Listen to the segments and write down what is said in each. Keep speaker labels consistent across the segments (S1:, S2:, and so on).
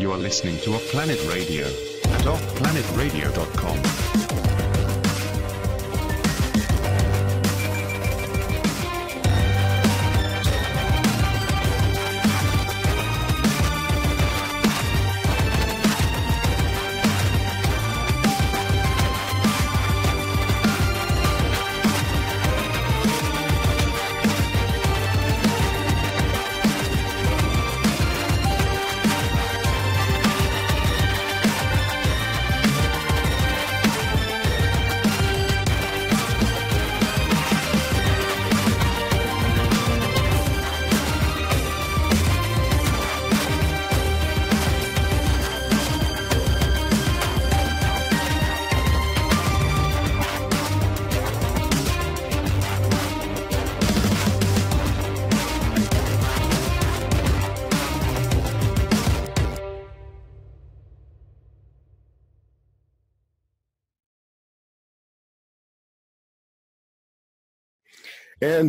S1: You are listening to Off Planet Radio at offplanetradio.com.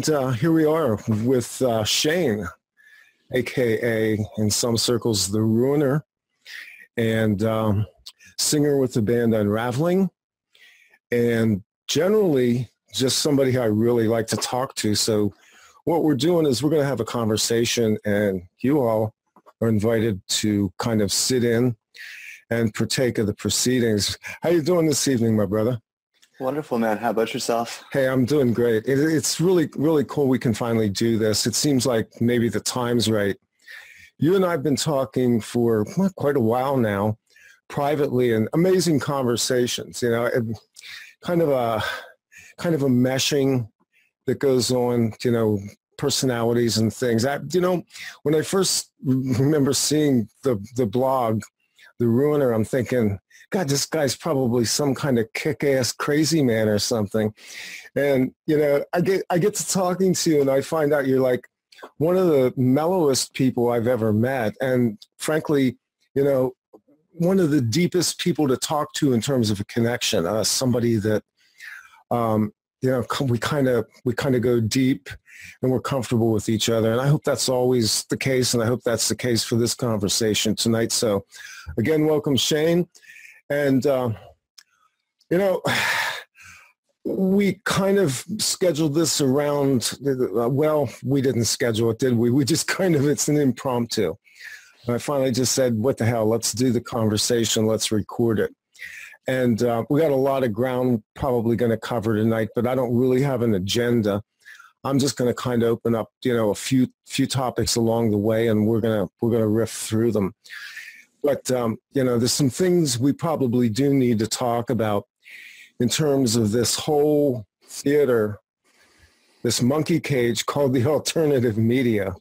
S2: And uh, here we are with uh, Shane, aka in some circles the Ruiner, and um, singer with the band Unraveling, and generally just somebody I really like to talk to. So what we're doing is we're going to have a conversation, and you all are invited to kind of sit in and partake of the proceedings. How you doing this evening, my brother?
S3: Wonderful, man. How about yourself?
S2: Hey, I'm doing great. It, it's really, really cool we can finally do this. It seems like maybe the time's right. You and I have been talking for quite a while now, privately, and amazing conversations. You know, it, kind of a kind of a meshing that goes on. You know, personalities and things. I, you know, when I first remember seeing the the blog, the Ruiner, I'm thinking, God, this guy's probably some kind of kick-ass crazy man or something. And, you know, I get, I get to talking to you and I find out you're like one of the mellowest people I've ever met. And frankly, you know, one of the deepest people to talk to in terms of a connection, uh, somebody that, um, you know, we kind of, we kind of go deep and we're comfortable with each other. And I hope that's always the case. And I hope that's the case for this conversation tonight. So again, welcome Shane. And, uh, you know, we kind of scheduled this around, uh, well, we didn't schedule it, did we? We just kind of, it's an impromptu. And I finally just said, what the hell, let's do the conversation, let's record it. And uh, we got a lot of ground probably going to cover tonight, but I don't really have an agenda. I'm just going to kind of open up, you know, a few few topics along the way, and we're gonna we're gonna riff through them. But, um, you know, there's some things we probably do need to talk about in terms of this whole theater, this monkey cage called the alternative media.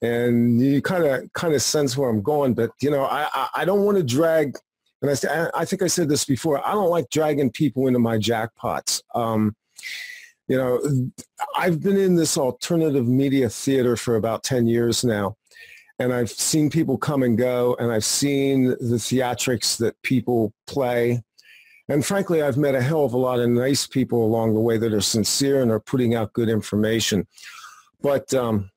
S2: And you kind of kind of sense where I'm going, but you know, I I, I don't want to drag. And I I think I said this before. I don't like dragging people into my jackpots. Um, you know, I've been in this alternative media theater for about 10 years now and I've seen people come and go, and I've seen the theatrics that people play. And frankly, I've met a hell of a lot of nice people along the way that are sincere and are putting out good information. But um,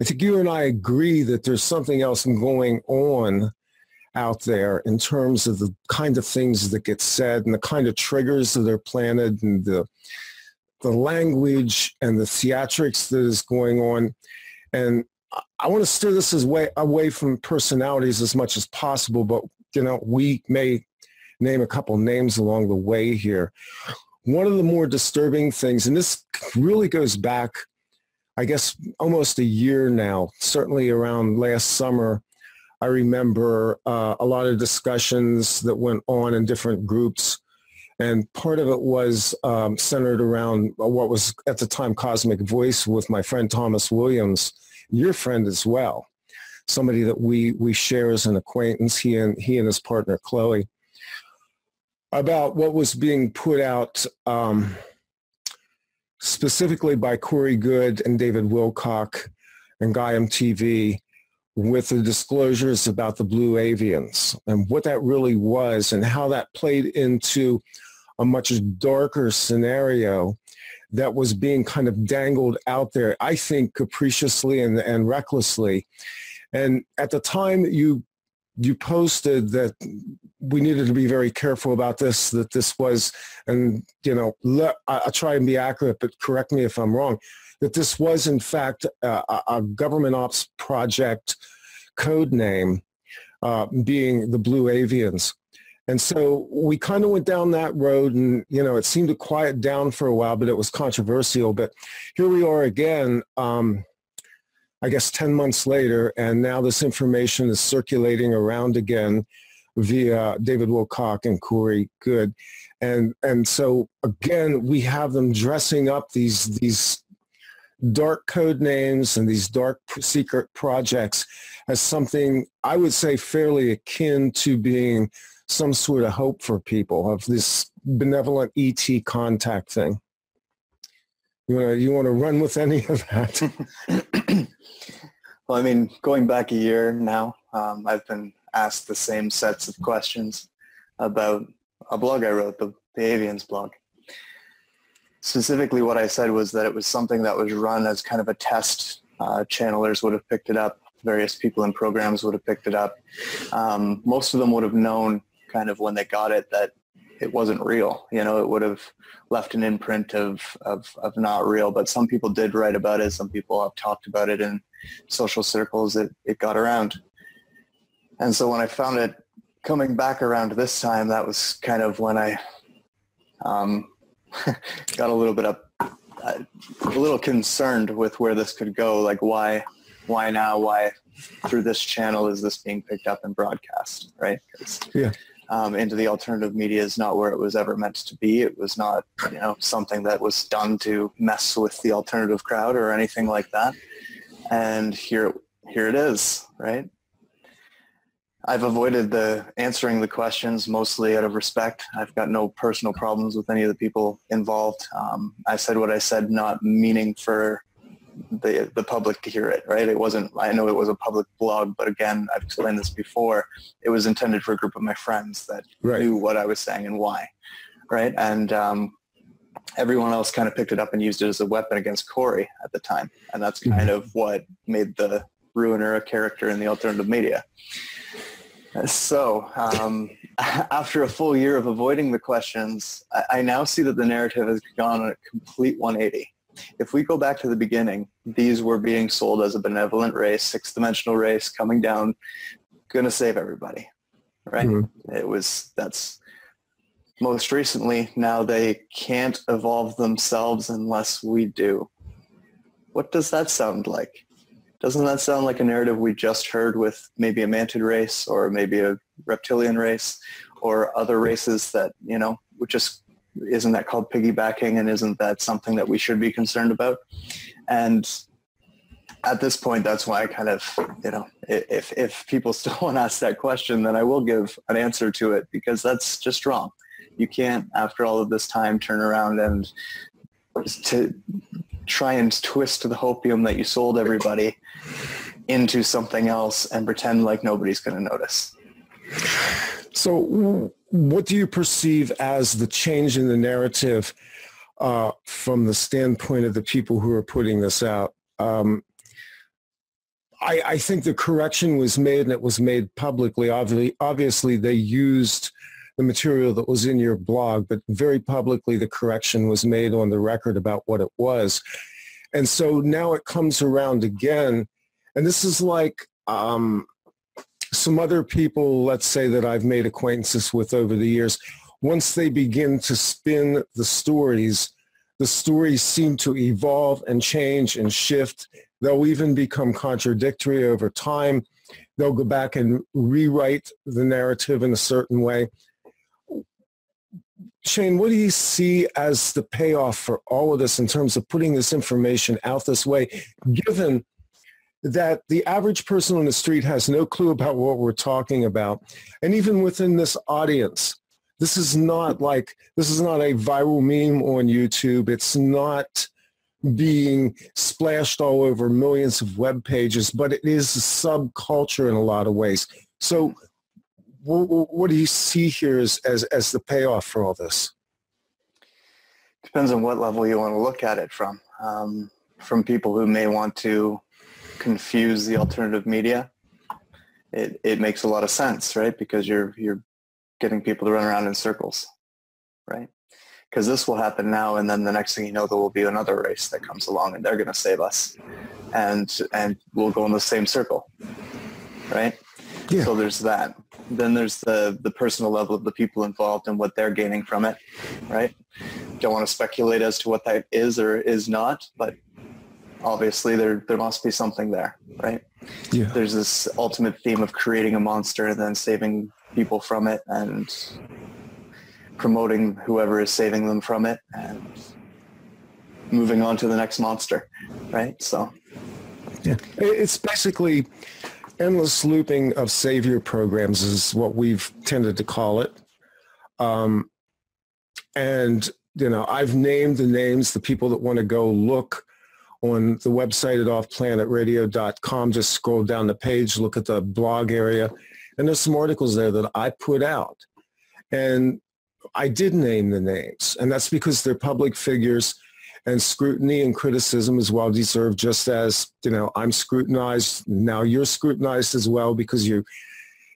S2: I think you and I agree that there's something else going on out there in terms of the kind of things that get said and the kind of triggers that are planted and the the language and the theatrics that is going on. And I want to steer this away away from personalities as much as possible, but you know, we may name a couple names along the way here. One of the more disturbing things, and this really goes back, I guess, almost a year now, certainly around last summer, I remember uh, a lot of discussions that went on in different groups. And part of it was um, centered around what was at the time Cosmic Voice with my friend Thomas Williams your friend as well, somebody that we, we share as an acquaintance, he and, he and his partner Chloe, about what was being put out um, specifically by Corey Goode and David Wilcock and Gaiam TV with the disclosures about the blue avians and what that really was and how that played into a much darker scenario that was being kind of dangled out there, I think capriciously and, and recklessly. And at the time you you posted that we needed to be very careful about this, that this was, and, you know, let, I'll try and be accurate, but correct me if I'm wrong, that this was in fact a, a government ops project code name uh, being the Blue Avians. And so we kind of went down that road and, you know, it seemed to quiet down for a while, but it was controversial. But here we are again, um, I guess 10 months later, and now this information is circulating around again via David Wilcock and Corey Goode. And, and so again, we have them dressing up these, these dark code names and these dark secret projects as something I would say fairly akin to being some sort of hope for people of this benevolent ET contact thing. You want to you want to run with any of that?
S3: well, I mean, going back a year now, um, I've been asked the same sets of questions about a blog I wrote, the, the Avians blog. Specifically, what I said was that it was something that was run as kind of a test. Uh, channelers would have picked it up. Various people in programs would have picked it up. Um, most of them would have known kind of when they got it that it wasn't real. You know, it would have left an imprint of, of, of not real. But some people did write about it. Some people have talked about it in social circles. It, it got around. And so when I found it coming back around this time, that was kind of when I um, got a little bit up, uh, a little concerned with where this could go. Like why, why now? Why through this channel is this being picked up and broadcast? Right?
S2: Yeah
S3: um, into the alternative media is not where it was ever meant to be. It was not, you know, something that was done to mess with the alternative crowd or anything like that. And here, here it is, right? I've avoided the answering the questions mostly out of respect. I've got no personal problems with any of the people involved. Um, I said what I said, not meaning for the the public to hear it, right? It wasn't. I know it was a public blog, but again, I've explained this before. It was intended for a group of my friends that right. knew what I was saying and why, right? And um, everyone else kind of picked it up and used it as a weapon against Corey at the time, and that's kind mm-hmm. of what made the ruiner a character in the alternative media. So um, after a full year of avoiding the questions, I, I now see that the narrative has gone on a complete 180 if we go back to the beginning, these were being sold as a benevolent race, six-dimensional race coming down, going to save everybody, right? Mm-hmm. It was, that's most recently, now they can't evolve themselves unless we do. What does that sound like? Doesn't that sound like a narrative we just heard with maybe a mantid race or maybe a reptilian race or other races that, you know, would just isn't that called piggybacking and isn't that something that we should be concerned about? And at this point that's why i kind of you know if if people still want to ask that question then i will give an answer to it because that's just wrong. You can't after all of this time turn around and to try and twist the hopium that you sold everybody into something else and pretend like nobody's going to notice.
S2: So what do you perceive as the change in the narrative uh, from the standpoint of the people who are putting this out? Um, I, I, think the correction was made and it was made publicly. Obviously, obviously, they used the material that was in your blog, but very publicly the correction was made on the record about what it was. And so now it comes around again. And this is like, um, some other people, let's say that I've made acquaintances with over the years, once they begin to spin the stories, the stories seem to evolve and change and shift. They'll even become contradictory over time. They'll go back and rewrite the narrative in a certain way. Shane, what do you see as the payoff for all of this in terms of putting this information out this way, given that the average person on the street has no clue about what we're talking about. And even within this audience, this is not like, this is not a viral meme on YouTube. It's not being splashed all over millions of web pages, but it is a subculture in a lot of ways. So what, do you see here as, as, as the payoff for all this?
S3: Depends on what level you want to look at it from. Um, from people who may want to confuse the alternative media it, it makes a lot of sense, right? Because you're, you're getting people to run around in circles, right? Because this will happen now, and then the next thing you know, there will be another race that comes along, and they're going to save us, and and we'll go in the same circle, right? Yeah. So there's that. Then there's the the personal level of the people involved and what they're gaining from it, right? Don't want to speculate as to what that is or is not, but obviously there there must be something there, right? Yeah. There's this ultimate theme of creating a monster and then saving people from it and promoting whoever is saving them from it and moving on to the next monster, right? So
S2: yeah, it's basically endless looping of savior programs is what we've tended to call it. Um, and you know, I've named the names, the people that want to go look on the website at offplanetradio.com. Just scroll down the page, look at the blog area, and there's some articles there that I put out. And I did name the names, and that's because they're public figures and scrutiny and criticism is well deserved just as you know i'm scrutinized now you're scrutinized as well because you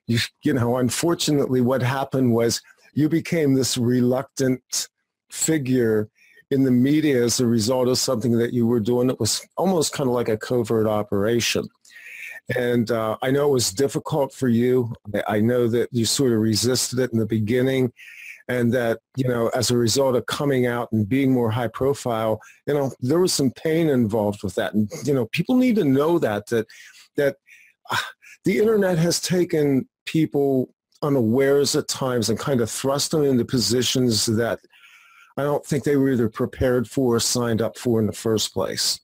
S2: you you know unfortunately what happened was you became this reluctant figure in the media as a result of something that you were doing that was almost kind of like a covert operation. And uh, I know it was difficult for you. I know that you sort of resisted it in the beginning and that, you know, as a result of coming out and being more high profile, you know, there was some pain involved with that. And, you know, people need to know that, that, that uh, the internet has taken people unawares at times and kind of thrust them into positions that I don't think they were either prepared for or signed up for in the first place.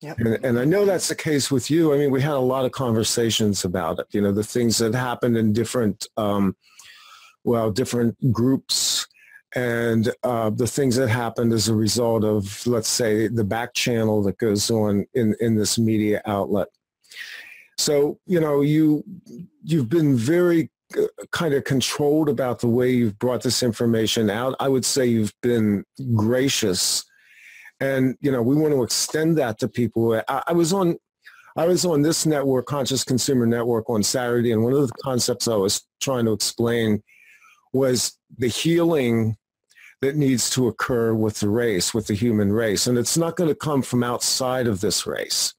S2: Yep. And, and, I know that's the case with you. I mean, we had a lot of conversations about it. You know, the things that happened in different, um, well, different groups, and uh, the things that happened as a result of, let's say, the back channel that goes on in in this media outlet. So, you know, you you've been very kind of controlled about the way you've brought this information out. I would say you've been gracious. And, you know, we want to extend that to people. I, I was on I was on this network, Conscious Consumer Network, on Saturday, and one of the concepts I was trying to explain was the healing that needs to occur with the race, with the human race. And it's not going to come from outside of this race.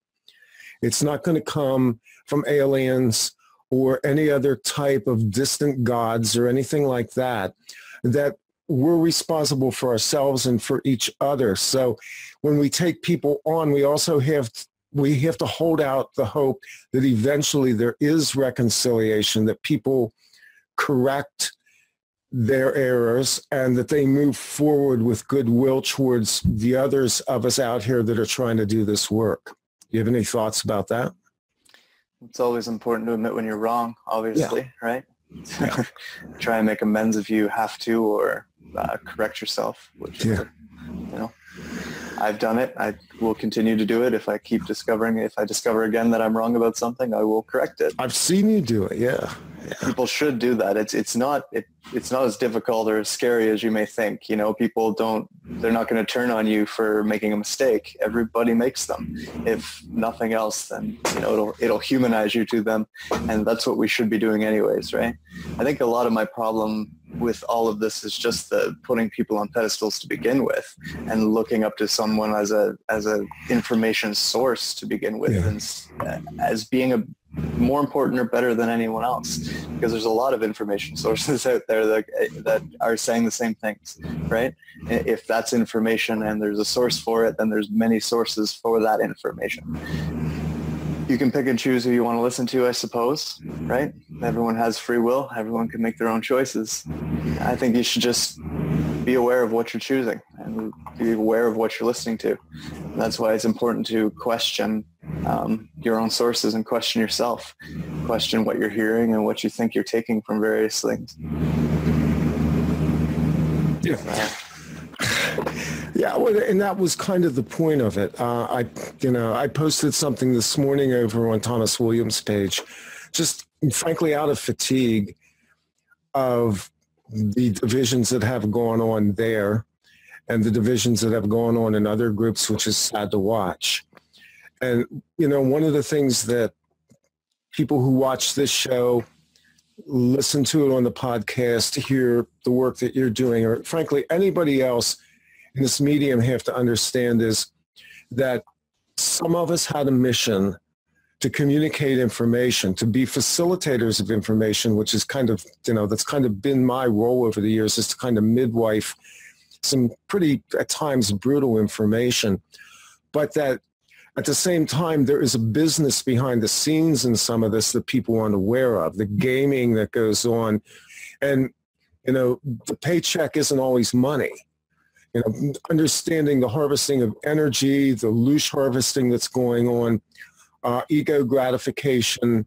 S2: It's not going to come from aliens or any other type of distant gods or anything like that, that we're responsible for ourselves and for each other. So when we take people on, we also have we have to hold out the hope that eventually there is reconciliation, that people correct their errors and that they move forward with goodwill towards the others of us out here that are trying to do this work. You have any thoughts about that?
S3: It's always important to admit when you're wrong, obviously, yeah. right? Yeah. Try and make amends if you have to or uh, correct yourself, which yeah. you know, I've done it. I will continue to do it. If I keep discovering, if I discover again that I'm wrong about something, I will correct it.
S2: I've seen you do it. Yeah.
S3: yeah. People should do that. It's, it's not, it, it's not as difficult or as scary as you may think. You know, people don't, they're not going to turn on you for making a mistake. Everybody makes them. If nothing else, then, you know, it'll, it'll humanize you to them. And that's what we should be doing anyways, right? I think a lot of my problem with all of this is just the putting people on pedestals to begin with and looking up to someone as a as a information source to begin with yeah. and as being a more important or better than anyone else because there's a lot of information sources out there that, that are saying the same things right if that's information and there's a source for it then there's many sources for that information you can pick and choose who you want to listen to, I suppose, right? Everyone has free will. Everyone can make their own choices. I think you should just be aware of what you're choosing and be aware of what you're listening to. That's why it's important to question um, your own sources and question yourself. Question what you're hearing and what you think you're taking from various things.
S2: Yeah. Yeah, well, and that was kind of the point of it. Uh, I, you know, I posted something this morning over on Thomas Williams' page, just frankly out of fatigue of the divisions that have gone on there and the divisions that have gone on in other groups, which is sad to watch. And, you know, one of the things that people who watch this show listen to it on the podcast, hear the work that you're doing, or frankly, anybody else in this medium have to understand is that some of us had a mission to communicate information, to be facilitators of information, which is kind of, you know, that's kind of been my role over the years, is to kind of midwife some pretty, at times, brutal information. But that at the same time, there is a business behind the scenes in some of this that people aren't aware of, the gaming that goes on. And, you know, the paycheck isn't always money. You know, understanding the harvesting of energy, the loosh harvesting that's going on, uh, ego gratification,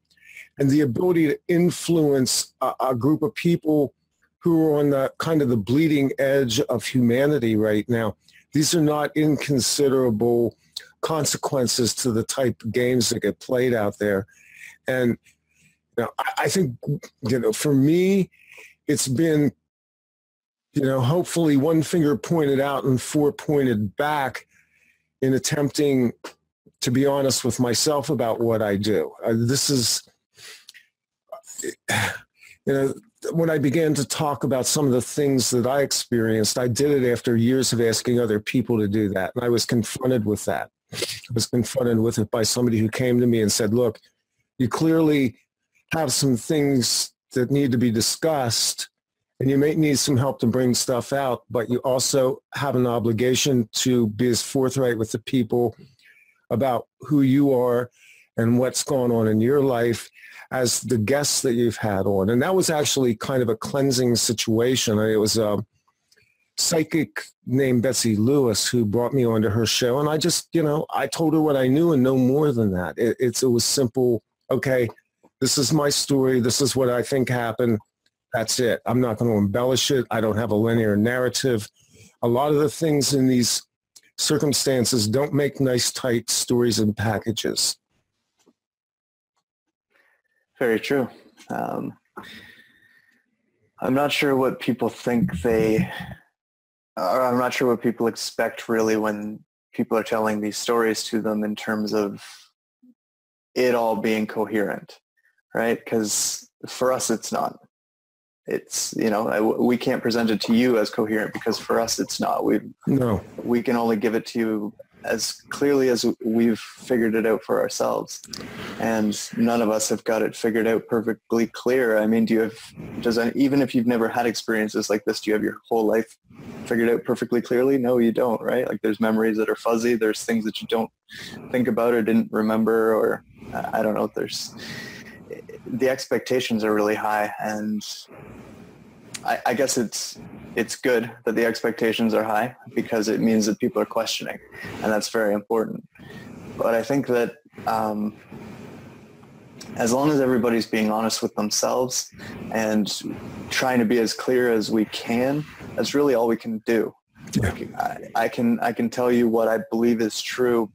S2: and the ability to influence a, a group of people who are on the kind of the bleeding edge of humanity right now. These are not inconsiderable consequences to the type of games that get played out there. And you know, I, I think, you know, for me, it's been, you know, hopefully one finger pointed out and four pointed back in attempting to be honest with myself about what I do. Uh, this is, you know, when I began to talk about some of the things that I experienced, I did it after years of asking other people to do that. And I was confronted with that. I was confronted with it by somebody who came to me and said, look, you clearly have some things that need to be discussed and you may need some help to bring stuff out, but you also have an obligation to be as forthright with the people about who you are and what's going on in your life as the guests that you've had on. And that was actually kind of a cleansing situation. It was a psychic named Betsy Lewis who brought me onto her show. And I just, you know, I told her what I knew and no more than that. It, it's, it was simple. Okay, this is my story. This is what I think happened. That's it. I'm not going to embellish it. I don't have a linear narrative. A lot of the things in these circumstances don't make nice, tight stories and packages.
S3: Very true. Um, I'm not sure what people think they, or I'm not sure what people expect really when people are telling these stories to them in terms of it all being coherent, right? Because for us, it's not it's you know we can't present it to you as coherent because for us it's not. We no. we can only give it to you as clearly as we've figured it out for ourselves. And none of us have got it figured out perfectly clear. I mean do you have does even if you've never had experiences like this do you have your whole life figured out perfectly clearly? No you don't right? Like there's memories that are fuzzy. There's things that you don't think about or didn't remember or i don't know. There's the expectations are really high and I, I, guess it's it's good that the expectations are high because it means that people are questioning and that's very important. But I think that um, as long as everybody's being honest with themselves and trying to be as clear as we can that's really all we can do. Yeah. I, I can I can tell you what I believe is true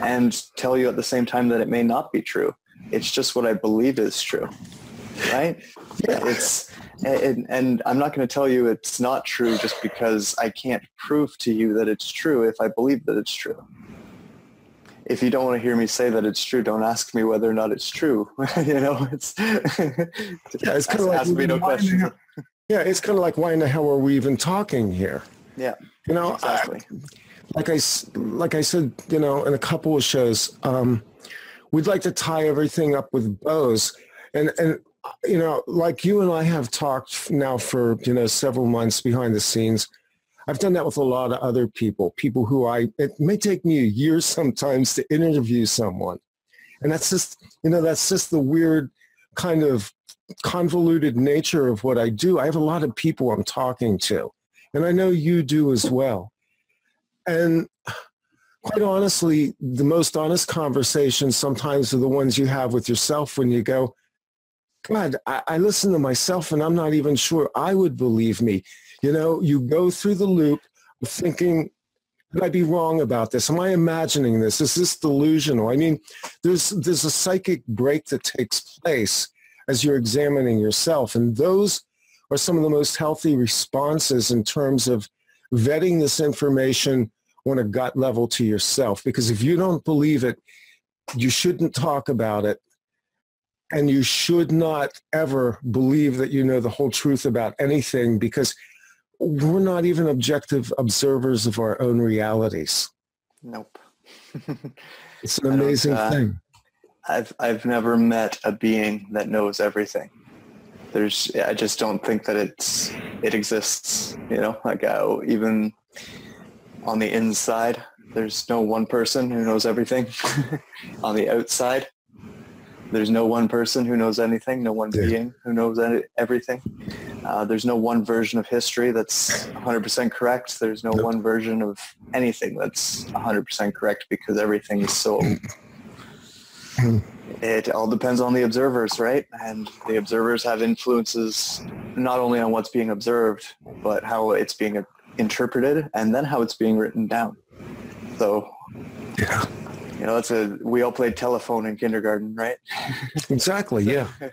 S3: and tell you at the same time that it may not be true it's just what I believe is true, right? Yeah. It's and, and I'm not going to tell you it's not true just because I can't prove to you that it's true if I believe that it's true. If you don't want to hear me say that it's true, don't ask me whether or not it's true. you know, it's yeah,
S2: it's kind of like ask me no. Yeah, it's kind of like why in the hell are we even talking here?
S3: Yeah,
S2: you know, exactly. I, like I like I said, you know, in a couple of shows. Um, we'd like to tie everything up with bows. And, and you know, like you and I have talked now for, you know, several months behind the scenes. I've done that with a lot of other people, people who I, it may take me a year sometimes to interview someone. And that's just, you know, that's just the weird kind of convoluted nature of what I do. I have a lot of people I'm talking to, and I know you do as well. And quite honestly, the most honest conversations sometimes are the ones you have with yourself when you go, God, I, I, listen to myself and I'm not even sure I would believe me. You know, you go through the loop of thinking, could I be wrong about this? Am I imagining this? Is this delusional? I mean, there's, there's a psychic break that takes place as you're examining yourself. And those are some of the most healthy responses in terms of vetting this information on a gut level to yourself. Because if you don't believe it, you shouldn't talk about it. and you should not ever believe that you know the whole truth about anything because we're not even objective observers of our own realities.
S3: Nope.
S2: it's an amazing uh, thing.
S3: I've I've never met a being that knows everything. There's I just don't think that it's it exists. You know, like uh, even on the inside, there's no one person who knows everything. on the outside, there's no one person who knows anything, no one yeah. being who knows any, everything. Uh, there's no one version of history that's 100% correct. There's no nope. one version of anything that's 100% correct because everything is so... it all depends on the observers, right? And the observers have influences not only on what's being observed, but how it's being interpreted and then how it's being written down. So
S2: yeah
S3: you know, it's a we all played telephone in kindergarten, right?
S2: exactly. Yeah.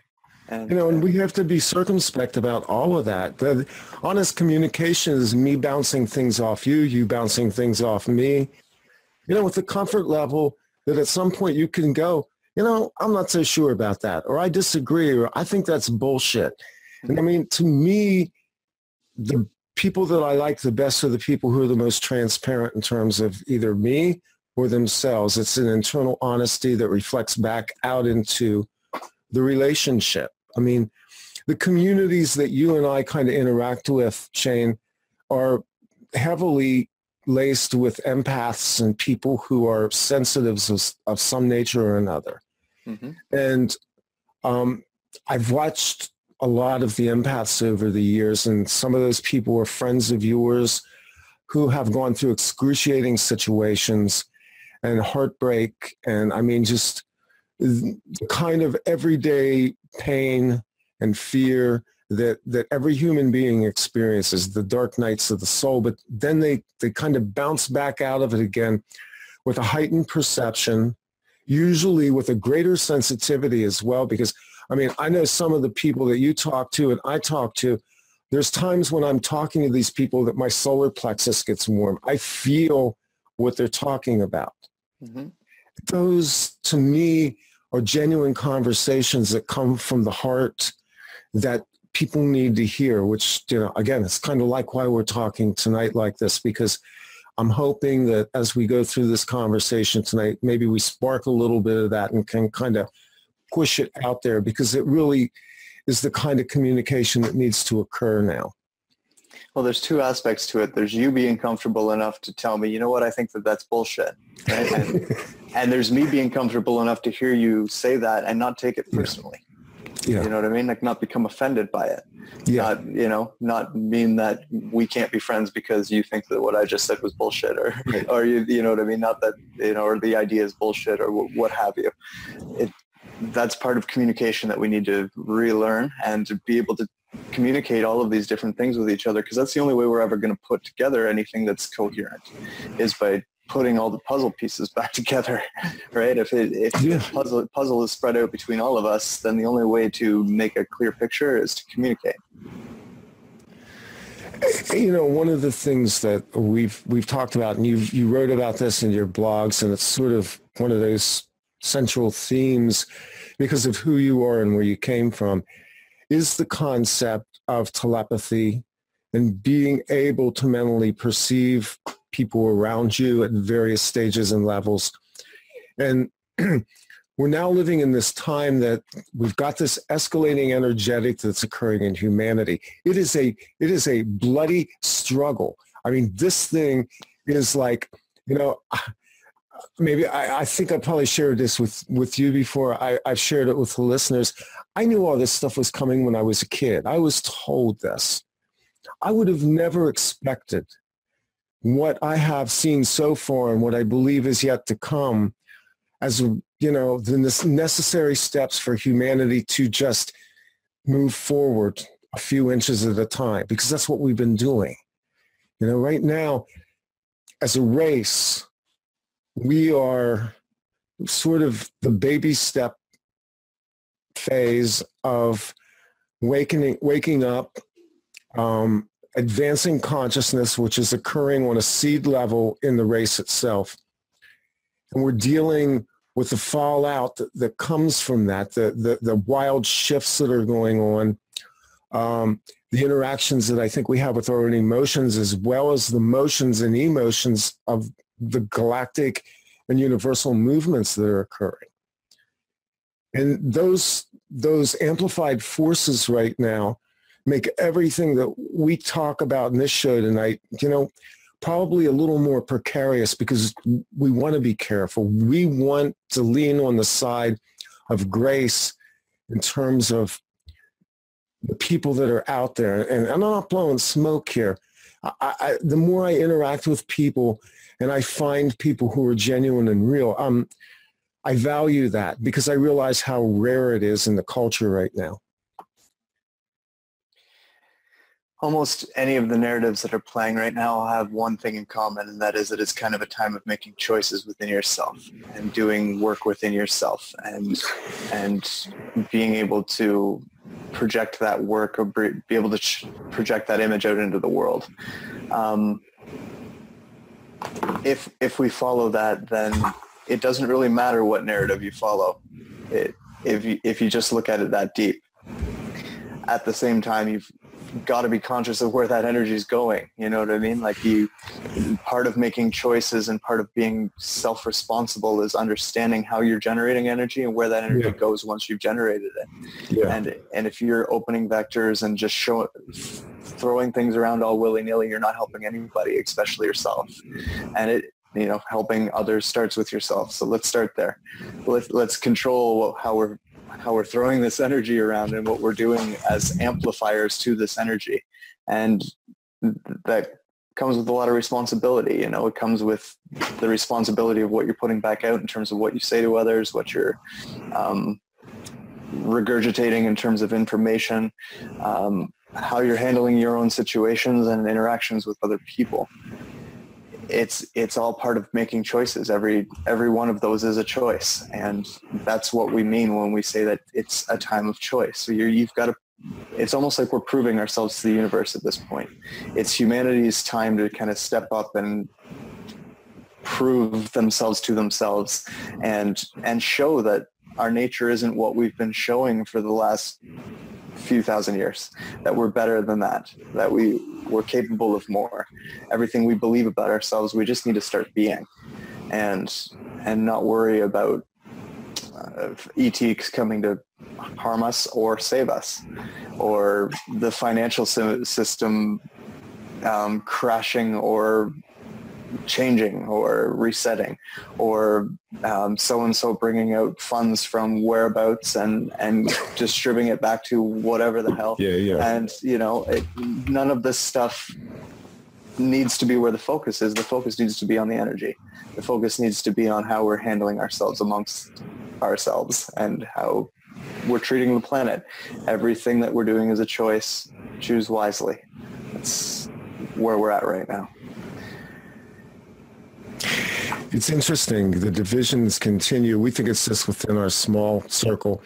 S2: And, you know, and uh, we have to be circumspect about all of that. The honest communication is me bouncing things off you, you bouncing things off me. You know, with the comfort level that at some point you can go, you know, I'm not so sure about that, or I disagree, or I think that's bullshit. And I mean, to me, the people that I like the best are the people who are the most transparent in terms of either me or themselves. It's an internal honesty that reflects back out into the relationship. I mean, the communities that you and I kind of interact with, Shane, are heavily laced with empaths and people who are sensitives of, of some nature or another. Mm-hmm. And um, I've watched a lot of the empaths over the years, and some of those people are friends of yours who have gone through excruciating situations and heartbreak and I mean just the kind of everyday pain and fear that that every human being experiences the dark nights of the soul but then they they kind of bounce back out of it again with a heightened perception usually with a greater sensitivity as well because I mean I know some of the people that you talk to and I talk to there's times when I'm talking to these people that my solar plexus gets warm I feel what they're talking about Mm-hmm. Those, to me, are genuine conversations that come from the heart that people need to hear, which, you know, again, it's kind of like why we're talking tonight like this, because I'm hoping that as we go through this conversation tonight, maybe we spark a little bit of that and can kind of push it out there because it really is the kind of communication that needs to occur now.
S3: Well, there's two aspects to it. There's you being comfortable enough to tell me, you know what, I think that that's bullshit. Right? And, and there's me being comfortable enough to hear you say that and not take it personally. Yeah. You know what I mean? Like not become offended by it. Yeah. Not, you know, not mean that we can't be friends because you think that what I just said was bullshit or, or you, you know what I mean? Not that, you know, or the idea is bullshit or what have you. It, that's part of communication that we need to relearn and to be able to communicate all of these different things with each other because that's the only way we're ever going to put together anything that's coherent is by putting all the puzzle pieces back together right if it, if yeah. the puzzle puzzle is spread out between all of us then the only way to make a clear picture is to communicate eh,
S2: you know one of the things that we've we've talked about and you you wrote about this in your blogs and it's sort of one of those central themes because of who you are and where you came from is the concept of telepathy and being able to mentally perceive people around you at various stages and levels. And we're now living in this time that we've got this escalating energetic that's occurring in humanity. It is a it is a bloody struggle. I mean, this thing is like, you know, maybe I, I, think I probably shared this with, with you before. I, I've shared it with the listeners. I knew all this stuff was coming when I was a kid. I was told this. I would have never expected what I have seen so far and what I believe is yet to come as, you know, the necessary steps for humanity to just move forward a few inches at a time because that's what we've been doing. You know, right now, as a race, we are sort of the baby step phase of waking, waking up, um, advancing consciousness, which is occurring on a seed level in the race itself. And we're dealing with the fallout that, that comes from that, the, the, the wild shifts that are going on, um, the interactions that I think we have with our own emotions, as well as the motions and emotions of the galactic and universal movements that are occurring. And those, those amplified forces right now make everything that we talk about in this show tonight, you know, probably a little more precarious because we want to be careful. We want to lean on the side of grace in terms of the people that are out there. And I'm not blowing smoke here. I, I, the more I interact with people and I find people who are genuine and real, um, I value that because I realize how rare it is in the culture right now.
S3: almost any of the narratives that are playing right now have one thing in common, and that is that it's kind of a time of making choices within yourself and doing work within yourself and and being able to project that work or be able to project that image out into the world. Um, if if we follow that, then it doesn't really matter what narrative you follow. It, if you, if you just look at it that deep. At the same time, you've got to be conscious of where that energy is going. You know what I mean? Like you, part of making choices and part of being self-responsible is understanding how you're generating energy and where that energy yeah. goes once you've generated it. Yeah. And and if you're opening vectors and just show, throwing things around all willy-nilly, you're not helping anybody, especially yourself. And it you know helping others starts with yourself so let's start there let's, let's control how we're how we're throwing this energy around and what we're doing as amplifiers to this energy. And that comes with a lot of responsibility. You know, it comes with the responsibility of what you're putting back out in terms of what you say to others, what you're um, regurgitating in terms of information, um, how you're handling your own situations and interactions with other people it's it's all part of making choices. Every every one of those is a choice, and that's what we mean when we say that it's a time of choice. So you you've got to. It's almost like we're proving ourselves to the universe at this point. It's humanity's time to kind of step up and prove themselves to themselves and and show that our nature isn't what we've been showing for the last few thousand years that we're better than that that we we're capable of more. Everything we believe about ourselves, we just need to start being, and and not worry about uh, ETs coming to harm us or save us, or the financial system um, crashing or changing or resetting or um, so-and-so bringing out funds from whereabouts and, and distributing it back to whatever the hell.
S2: Yeah, yeah.
S3: And, you know, it, none of this stuff needs to be where the focus is. The focus needs to be on the energy. The focus needs to be on how we're handling ourselves amongst ourselves and how we're treating the planet. Everything that we're doing is a choice. Choose wisely. That's where we're at right now.
S2: It's interesting. The divisions continue. We think it's just within our small circle.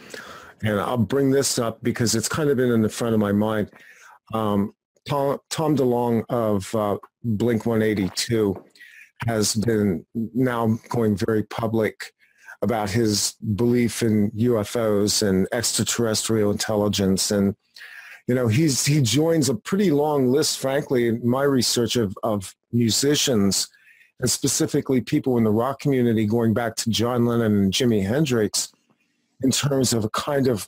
S2: And I'll bring this up because it's kind of been in the front of my mind. Um, Tom, Tom DeLonge of uh, Blink 182 has been now going very public about his belief in UFOs and extraterrestrial intelligence. And, you know, he's, he joins a pretty long list, frankly, in my research of, of musicians and specifically people in the rock community going back to John Lennon and Jimi Hendrix in terms of a kind of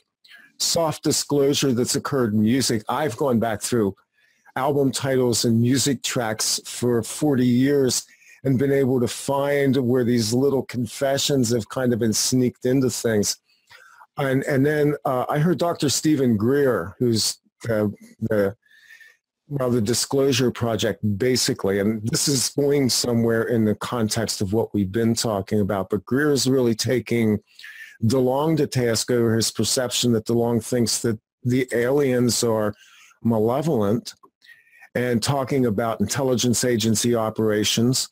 S2: soft disclosure that's occurred in music. I've gone back through album titles and music tracks for 40 years and been able to find where these little confessions have kind of been sneaked into things. And, and then uh, I heard Dr. Steven Greer, who's the, the well, the Disclosure Project, basically, and this is going somewhere in the context of what we've been talking about, but Greer is really taking DeLonge to task over his perception that DeLonge thinks that the aliens are malevolent and talking about intelligence agency operations.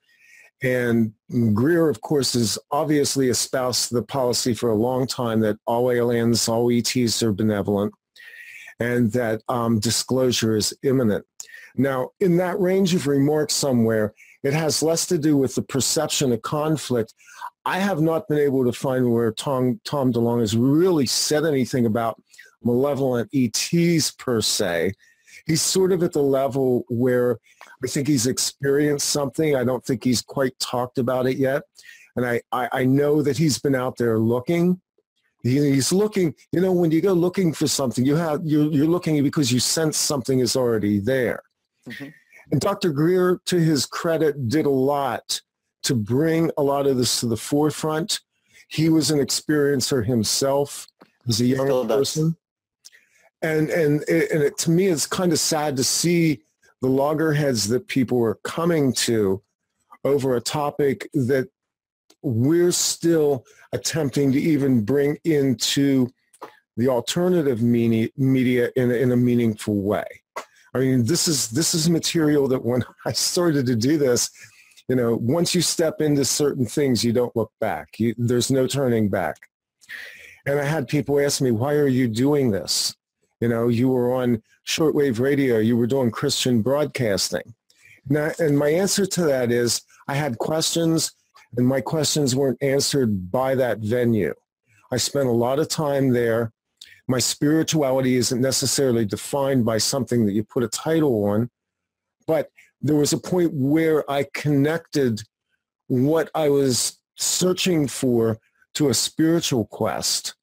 S2: And Greer, of course, has obviously espoused the policy for a long time that all aliens, all ETs are benevolent and that um, disclosure is imminent. Now, in that range of remarks somewhere, it has less to do with the perception of conflict. I have not been able to find where Tom, Tom DeLonge has really said anything about malevolent ETs per se. He's sort of at the level where I think he's experienced something. I don't think he's quite talked about it yet. And I, I, I know that he's been out there looking. He, he's looking, you know, when you go looking for something, you have, you're, you're looking because you sense something is already there. Mm-hmm. And Dr. Greer, to his credit, did a lot to bring a lot of this to the forefront. He was an experiencer himself as a young person. And, and, it, and it, to me, it's kind of sad to see the loggerheads that people are coming to over a topic that we're still attempting to even bring into the alternative media, in, in a meaningful way. I mean, this is this is material that when I started to do this, you know, once you step into certain things, you don't look back. You, there's no turning back. And I had people ask me, why are you doing this? You know, you were on shortwave radio, you were doing Christian broadcasting. Now, and my answer to that is I had questions and my questions weren't answered by that venue. I spent a lot of time there my spirituality isn't necessarily defined by something that you put a title on, but there was a point where I connected what I was searching for to a spiritual quest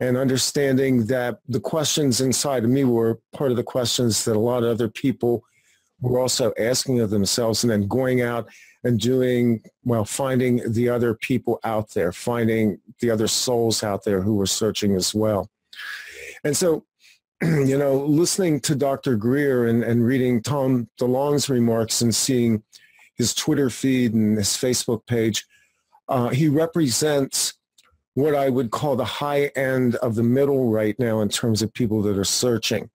S2: and understanding that the questions inside of me were part of the questions that a lot of other people were also asking of themselves and then going out and doing, well, finding the other people out there, finding the other souls out there who were searching as well. And so, you know, listening to Dr. Greer and, and reading Tom DeLonge's remarks and seeing his Twitter feed and his Facebook page, uh, he represents what I would call the high end of the middle right now in terms of people that are searching.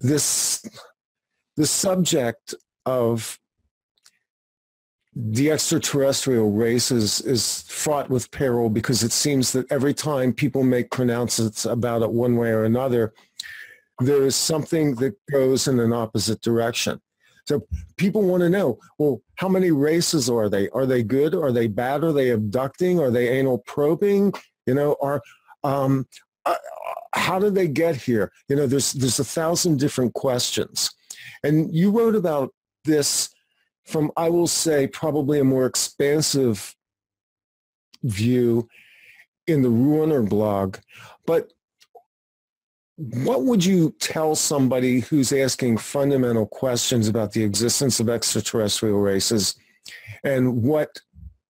S2: This, the subject of the extraterrestrial race is, is fraught with peril because it seems that every time people make pronouncements about it one way or another, there is something that goes in an opposite direction. So people want to know, well, how many races are they? Are they good? Are they bad? Are they abducting? Are they anal probing? You know, are um, uh, how did they get here? You know, there's there's a thousand different questions, and you wrote about this from, I will say, probably a more expansive view in the Ruiner blog. But what would you tell somebody who's asking fundamental questions about the existence of extraterrestrial races and what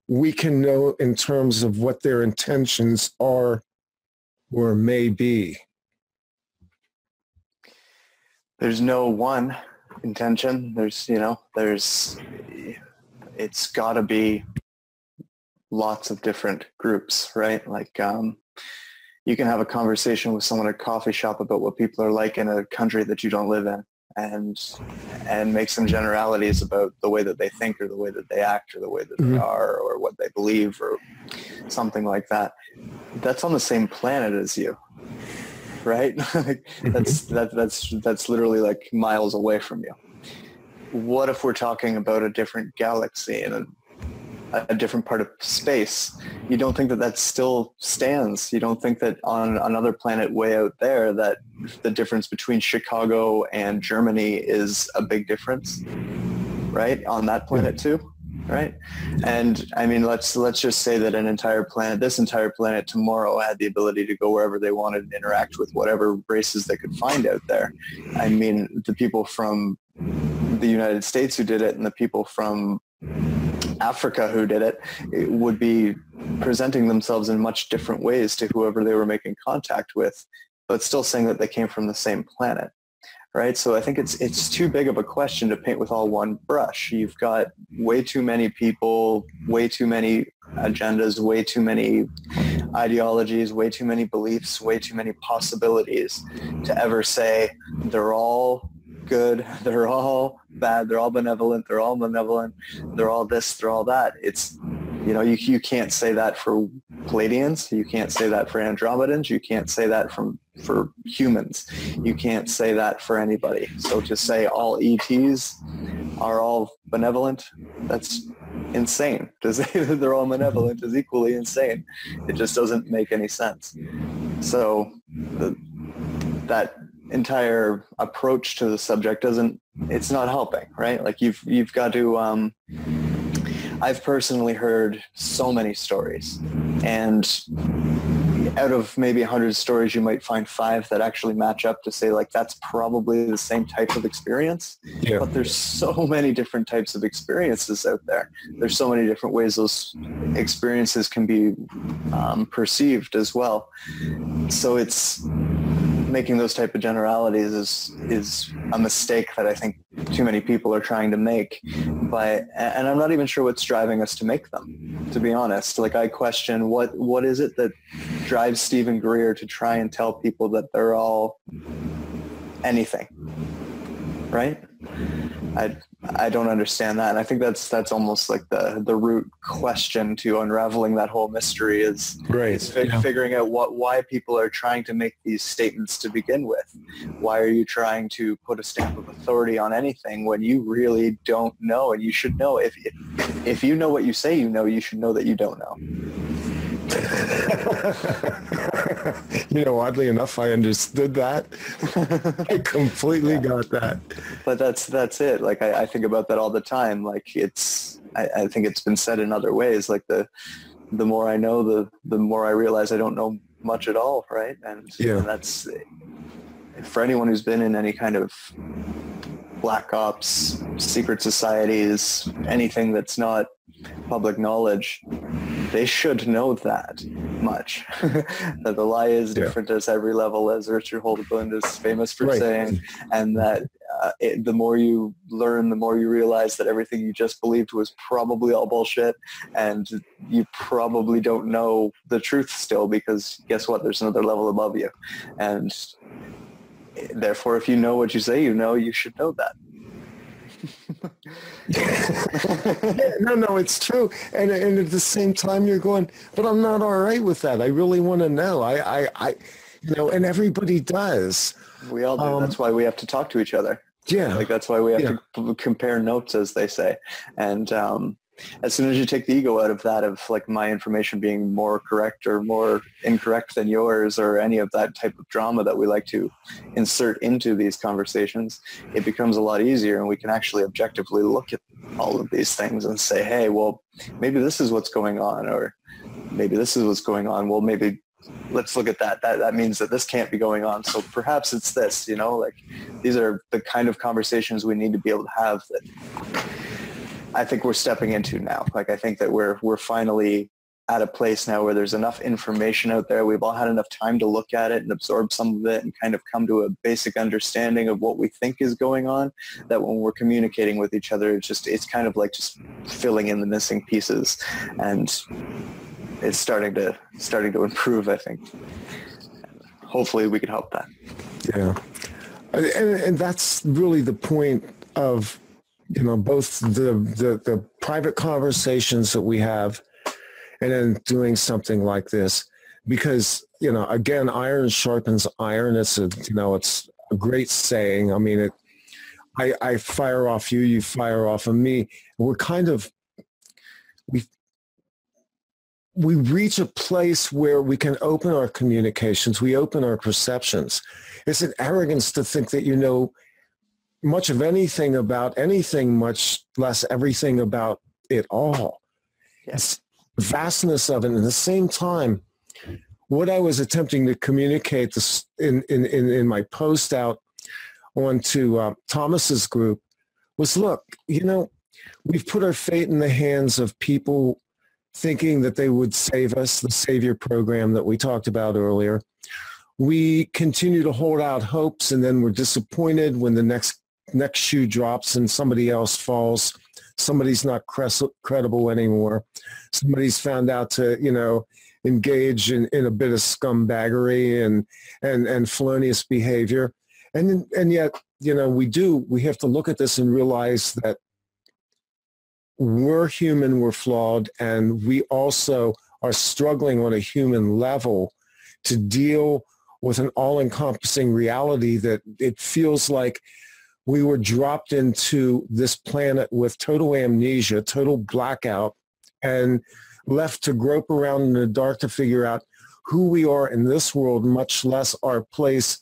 S2: we can know in terms of what their intentions are or may be?
S3: There's no one intention. There's, you know, there's, it's got to be lots of different groups, right? Like, um, you can have a conversation with someone at a coffee shop about what people are like in a country that you don't live in and and make some generalities about the way that they think or the way that they act or the way that mm-hmm. they are or what they believe or something like that that's on the same planet as you right? that's mm-hmm. that, that's that's literally like miles away from you. What if we're talking about a different galaxy and a, a different part of space? You don't think that that still stands? You don't think that on another planet way out there that the difference between Chicago and Germany is a big difference, right? On that planet mm-hmm. too? Right? And I mean, let's let's just say that an entire planet, this entire planet tomorrow had the ability to go wherever they wanted and interact with whatever races they could find out there. I mean, the people from the United States who did it and the people from Africa who did it, it would be presenting themselves in much different ways to whoever they were making contact with, but still saying that they came from the same planet right? So I think it's it's too big of a question to paint with all one brush. You've got way too many people, way too many agendas, way too many ideologies, way too many beliefs, way too many possibilities to ever say they're all good, they're all bad, they're all benevolent, they're all benevolent, they're all this, they're all that. It's you know, you, you can't say that for Pleiadians. You can't say that for Andromedans. You can't say that from for humans. You can't say that for anybody. So to say all ETs are all benevolent, that's insane. To say that they're all malevolent is equally insane. It just doesn't make any sense. So the, that entire approach to the subject doesn't it's not helping right like you've you've got to um i've personally heard so many stories and out of maybe 100 stories you might find five that actually match up to say like that's probably the same type of experience. Yeah. but there's so many different types of experiences out there. There's so many different ways those experiences can be um, perceived as well. So it's making those type of generalities is is a mistake that I think too many people are trying to make. But and I'm not even sure what's driving us to make them. To be honest, like I question what what is it that drives Steven Greer to try and tell people that they're all anything, right? I I don't understand that, and I think that's that's almost like the the root question to unraveling that whole mystery is,
S2: right.
S3: is fi- yeah. figuring out what why people are trying to make these statements to begin with. Why are you trying to put a stamp of authority on anything when you really don't know, and you should know if if, if you know what you say you know, you should know that you don't know.
S2: you know, oddly enough, I understood that. I completely yeah. got that.
S3: But that's that's it. Like I, I, think about that all the time. Like it's, I, I, think it's been said in other ways. Like the, the more I know, the the more I realize I don't know much at all. Right, and, yeah. and that's for anyone who's been in any kind of black ops, secret societies, anything that's not public knowledge, they should know that much. that the lie is different yeah. at every level, as Richard Hoagland is famous for right. saying, and that uh, it, the more you learn, the more you realize that everything you just believed was probably all bullshit, and you probably don't know the truth still because guess what? There's another level above you, and therefore, if you know what you say you know, you should know that.
S2: No, no, it's true. And, and at the same time, you're going, but I'm not all right with that. I really want to know. I, I, I, you know, and everybody does.
S3: We all do. Um, that's why we have to talk to each other.
S2: Yeah.
S3: Like that's why we have yeah. to compare notes, as they say. And um, as soon as you take the ego out of that of like my information being more correct or more incorrect than yours or any of that type of drama that we like to insert into these conversations it becomes a lot easier and we can actually objectively look at all of these things and say hey well maybe this is what's going on or maybe this is what's going on well maybe let's look at that. That that means that this can't be going on. So perhaps it's this, you know, like these are the kind of conversations we need to be able to have that I think we're stepping into now. Like I think that we're we're finally at a place now where there's enough information out there. We've all had enough time to look at it and absorb some of it and kind of come to a basic understanding of what we think is going on that when we're communicating with each other, it's just, it's kind of like just filling in the missing pieces and it's starting to, starting to improve, I think. Hopefully we can help that.
S2: Yeah. And, and that's really the point of you know, both the, the, the private conversations that we have and then doing something like this because, you know, again, iron sharpens iron. It's a, you know, it's a great saying. I mean, it, I, I fire off you, you fire off of me. We're kind of, we, we reach a place where we can open our communications, we open our perceptions. It's an arrogance to think that you know much of anything about anything, much less everything about it all. Yes. Vastness of it. And at the same time, what I was attempting to communicate this in, in, in, in my post out onto uh, Thomas's group was, look, you know, we've put our fate in the hands of people thinking that they would save us, the Savior program that we talked about earlier. We continue to hold out hopes and then we're disappointed when the next next shoe drops and somebody else falls. Somebody's not credible anymore. Somebody's found out to, you know, engage in, in a bit of scumbaggery and, and, and felonious behavior. And, and yet, you know, we do, we have to look at this and realize that we're human, we're flawed, and we also are struggling on a human level to deal with an all-encompassing reality that it feels like we were dropped into this planet with total amnesia, total blackout, and left to grope around in the dark to figure out who we are in this world, much less our place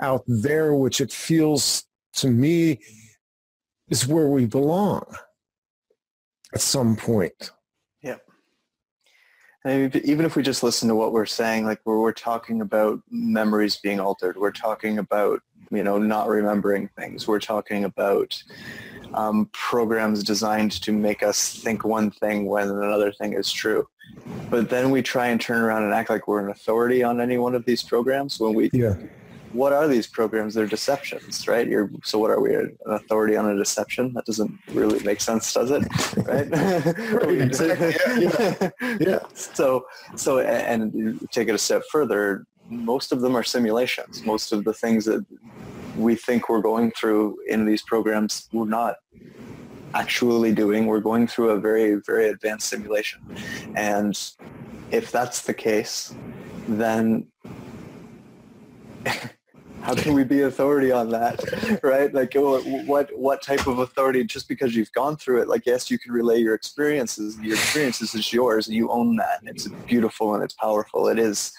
S2: out there, which it feels to me is where we belong at some point.
S3: Yeah. And even if we just listen to what we're saying, like where we're talking about memories being altered, we're talking about, you know, not remembering things. We're talking about um, programs designed to make us think one thing when another thing is true. But then we try and turn around and act like we're an authority on any one of these programs when we
S2: yeah
S3: what are these programs? They're deceptions, right? You're, so what are we, an authority on a deception? That doesn't really make sense, does it? Right?
S2: yeah. yeah.
S3: So, so, and take it a step further, most of them are simulations. Mm-hmm. Most of the things that we think we're going through in these programs, we're not actually doing. We're going through a very, very advanced simulation. And if that's the case, then how can we be authority on that right? Like what what type of authority just because you've gone through it like yes you can relay your experiences. Your experiences is yours. And you own that. And it's beautiful and it's powerful. It is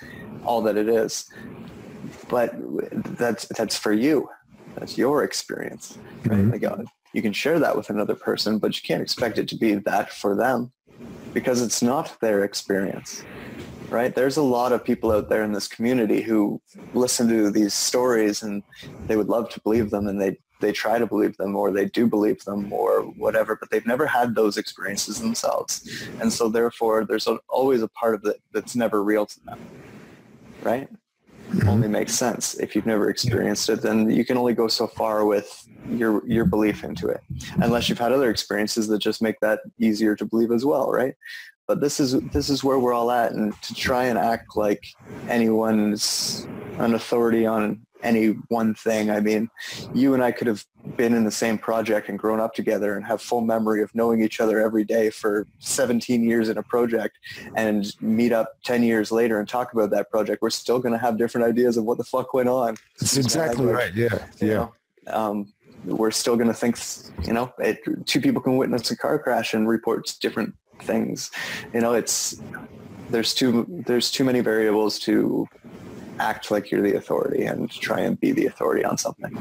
S3: all that it is. But that's that's for you. That's your experience right? Mm-hmm. like uh, you can share that with another person but you can't expect it to be that for them because it's not their experience right? There's a lot of people out there in this community who listen to these stories and they would love to believe them and they they try to believe them or they do believe them or whatever, but they've never had those experiences themselves. And so therefore there's always a part of it that's never real to them, right? Mm-hmm. Only makes sense. If you've never experienced it, then you can only go so far with your your belief into it, unless you've had other experiences that just make that easier to believe as well, right? But this is this is where we're all at and to try and act like anyone's an authority on any one thing. I mean you and i could have been in the same project and grown up together and have full memory of knowing each other every day for 17 years in a project and meet up 10 years later and talk about that project. We're still going to have different ideas of what the fuck went on.
S2: That's exactly right. yeah. Yeah.
S3: um, we're still going to think, you know, it, two people can witness a car crash and report different things. You know, it's there's too there's too many variables to act like you're the authority and try and be the authority on something.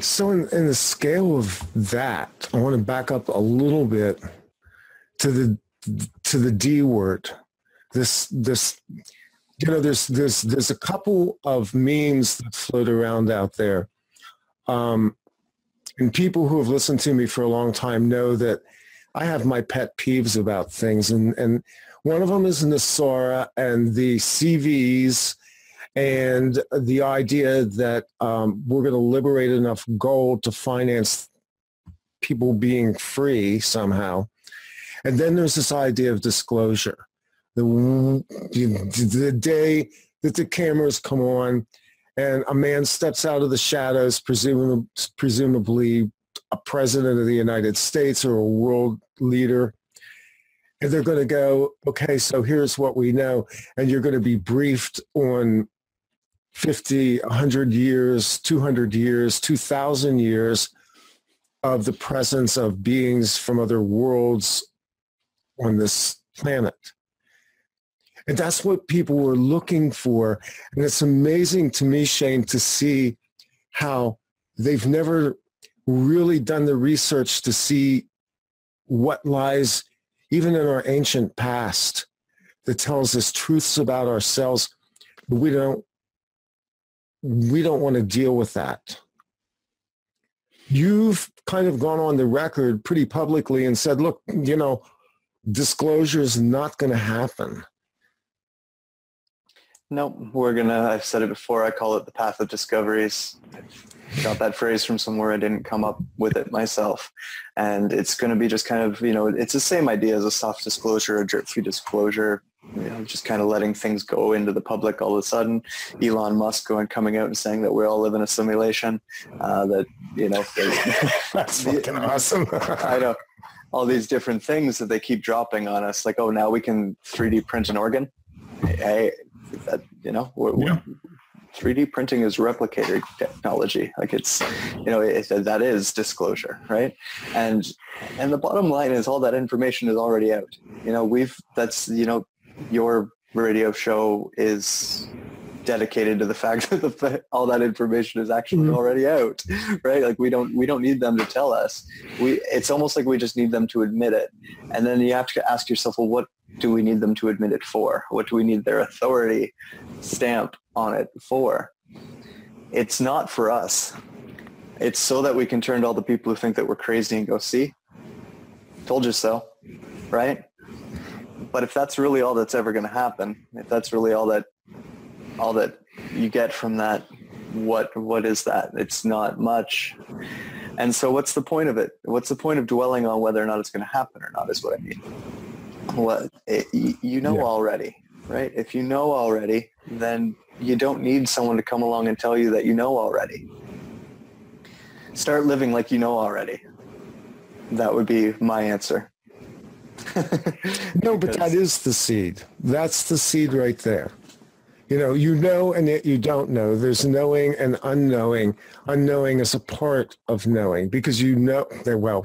S2: So in, in the scale of that, I want to back up a little bit to the to the D word. This this you know there's there's there's a couple of memes that float around out there. Um, and people who have listened to me for a long time know that I have my pet peeves about things, and and one of them is NESARA and the CVs and the idea that um, we're going to liberate enough gold to finance people being free somehow. And then there's this idea of disclosure. The, the day that the cameras come on and a man steps out of the shadows, presumably, presumably a president of the United States or a world leader. And they're going to go, okay, so here's what we know. And you're going to be briefed on 50, 100 years, 200 years, 2,000 years of the presence of beings from other worlds on this planet. And that's what people were looking for. And it's amazing to me, Shane, to see how they've never really done the research to see what lies even in our ancient past that tells us truths about ourselves but we don't we don't want to deal with that. You've kind of gone on the record pretty publicly and said look you know disclosure is not going to happen.
S3: No we're gonna i've said it before i call it the path of discoveries got that phrase from somewhere. I didn't come up with it myself. And it's going to be just kind of, you know, it's the same idea as a soft disclosure, a drip feed disclosure, you know, just kind of letting things go into the public all of a sudden. Elon Musk going coming out and saying that we all live in a simulation. Uh, that you know,
S2: that's fucking awesome.
S3: I know all these different things that they keep dropping on us. Like, oh, now we can 3D print an organ. Hey, that, you know, yeah. 3D printing is replicator technology. Like it's, you know, it, that is disclosure, right? And and the bottom line is all that information is already out. You know, we've that's you know, your radio show is dedicated to the fact that the, all that information is actually mm-hmm. already out, right? Like we don't we don't need them to tell us. We it's almost like we just need them to admit it, and then you have to ask yourself, well, what do we need them to admit it for? What do we need their authority stamp on it for? It's not for us. It's so that we can turn to all the people who think that we're crazy and go, see, told you so, right? But if that's really all that's ever going to happen, if that's really all that, all that you get from that, what, what is that? It's not much. And so what's the point of it? What's the point of dwelling on whether or not it's going to happen or not is what I mean. What eh, it, you know yeah. already, right? If you know already, then you don't need someone to come along and tell you that you know already. Start living like you know already. That would be my answer.
S2: no, but that is the seed. That's the seed right there. You know, you know and yet you don't know. There's knowing and unknowing. Unknowing is a part of knowing because you know, well,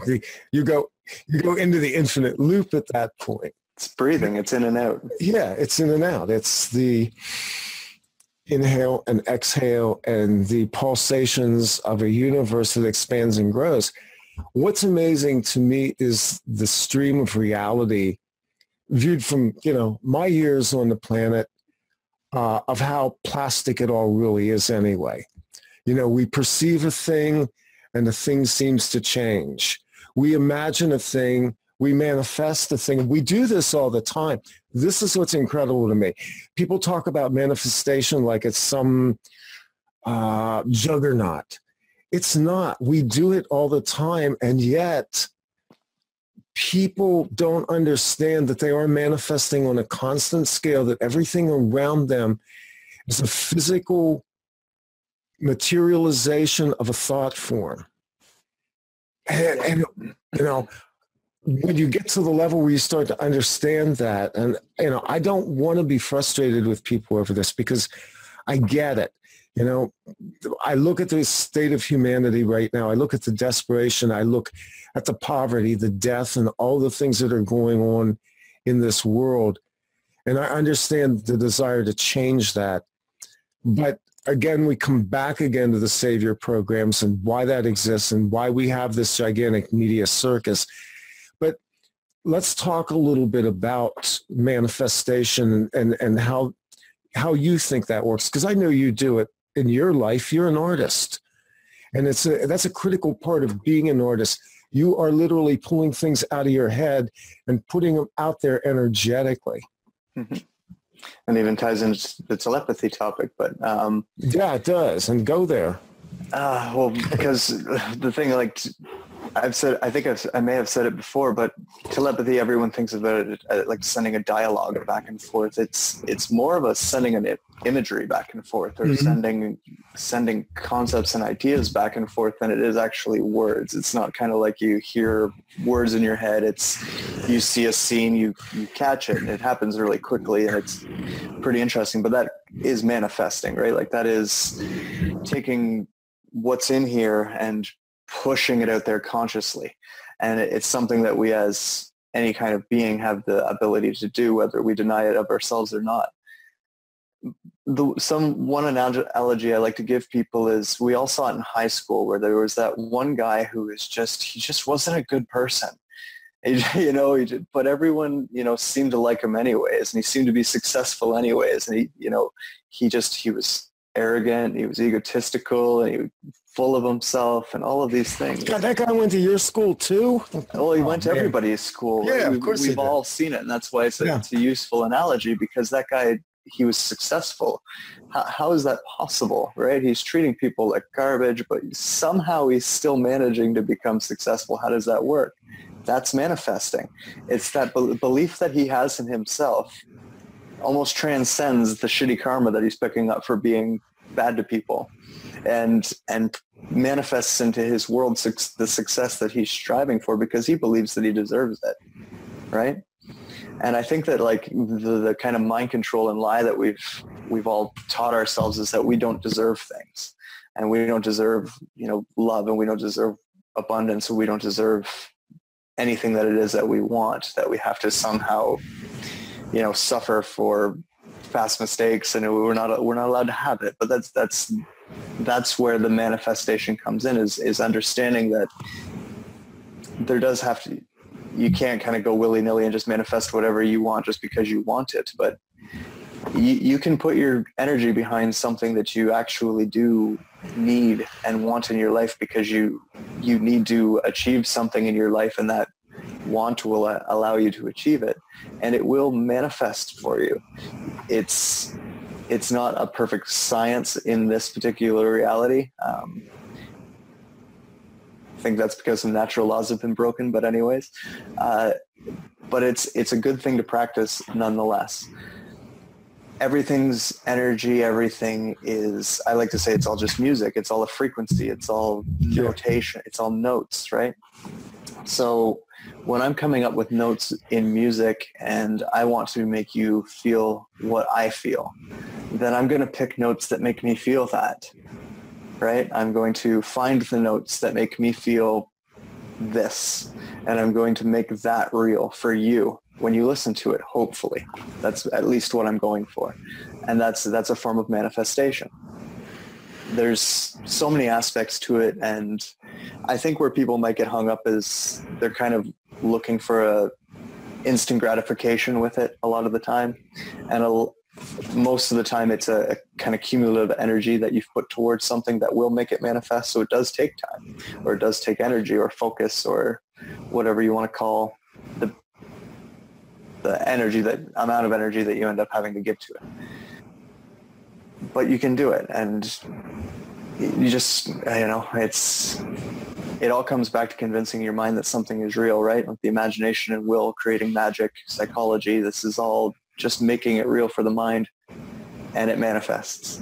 S2: you go, you go into the infinite loop at that point.
S3: It's breathing. It's in and out.
S2: Yeah, it's in and out. It's the inhale and exhale and the pulsations of a universe that expands and grows. What's amazing to me is the stream of reality viewed from, you know, my years on the planet uh, of how plastic it all really is anyway. You know, we perceive a thing and the thing seems to change. We imagine a thing we manifest the thing. We do this all the time. This is what's incredible to me. People talk about manifestation like it's some uh, juggernaut. It's not. We do it all the time, and yet people don't understand that they are manifesting on a constant scale, that everything around them is a physical materialization of a thought form. And, and you know, when you get to the level where you start to understand that, and you know, I don't want to be frustrated with people over this because I get it. You know, I look at the state of humanity right now. I look at the desperation. I look at the poverty, the death, and all the things that are going on in this world. And I understand the desire to change that. But again, we come back again to the Savior programs and why that exists and why we have this gigantic media circus let's talk a little bit about manifestation and, and how how you think that works because I know you do it in your life. You're an artist, and it's a, that's a critical part of being an artist. You are literally pulling things out of your head and putting them out there energetically.
S3: Mm-hmm. And even ties into the telepathy topic, but um,
S2: yeah, it does. And go there.
S3: Uh, well, because the thing, like I've said, I think I've, i may have said it before, but telepathy, everyone thinks about it uh, like sending a dialogue back and forth. It's it's more of a sending an imagery back and forth, or mm-hmm. sending sending concepts and ideas back and forth than it is actually words. It's not kind of like you hear words in your head. It's you see a scene, you you catch it, and it happens really quickly, and it's pretty interesting. But that is manifesting, right? Like that is taking what's in here and pushing it out there consciously. And it's something that we as any kind of being have the ability to do, whether we deny it of ourselves or not. The, some one analogy I like to give people is we all saw it in high school where there was that one guy who was just he just wasn't a good person. you know, he did, but everyone you know seemed to like him anyways, and he seemed to be successful anyways, and he you know he just he was arrogant, he was egotistical, and he full of himself and all of these things.
S2: God, that guy went to your school too?
S3: Well, he oh, went to oh, man. everybody's school.
S2: Yeah, we, of course
S3: We've all seen it, and that's why it's a, yeah. it's a, useful analogy because that guy, he was successful. How, how is that possible, right? He's treating people like garbage, but somehow he's still managing to become successful. How does that work? That's manifesting. It's that be- belief that he has in himself almost transcends the shitty karma that he's picking up for being bad to people and and manifests into his world su- the success that he's striving for because he believes that he deserves it right And I think that like the, the kind of mind control and lie that we've we've all taught ourselves is that we don't deserve things, and we don't deserve you know love, and we don't deserve abundance, and we don't deserve anything that it is that we want. That we have to somehow you know suffer for past mistakes, and we're not we're not allowed to have it. But that's that's that's where the manifestation comes in is is understanding that there does have to you can't kind of go willy-nilly and just manifest whatever you want just because you want it but you, you can put your energy behind something that you actually do need and want in your life because you you need to achieve something in your life and that want will allow you to achieve it and it will manifest for you it's it's not a perfect science in this particular reality um, I think that's because some natural laws have been broken. But anyways, uh, but it's it's a good thing to practice nonetheless. Everything's energy. Everything is. I like to say it's all just music. It's all a frequency. It's all notation. It's all notes, right? So when I'm coming up with notes in music and I want to make you feel what I feel, then I'm going to pick notes that make me feel that right? I'm going to find the notes that make me feel this, and I'm going to make that real for you when you listen to it, hopefully. That's at least what I'm going for. And that's, that's a form of manifestation. There's so many aspects to it, and I think where people might get hung up is they're kind of looking for a instant gratification with it a lot of the time. And a, most of the time it's a, a, kind of cumulative energy that you've put towards something that will make it manifest. So it does take time or it does take energy or focus or whatever you want to call the, the energy that amount of energy that you end up having to give to it. But you can do it. And you just, you know, it's, it all comes back to convincing your mind that something is real, right? Like the imagination and will creating magic, psychology. This is all just making it real for the mind and it manifests.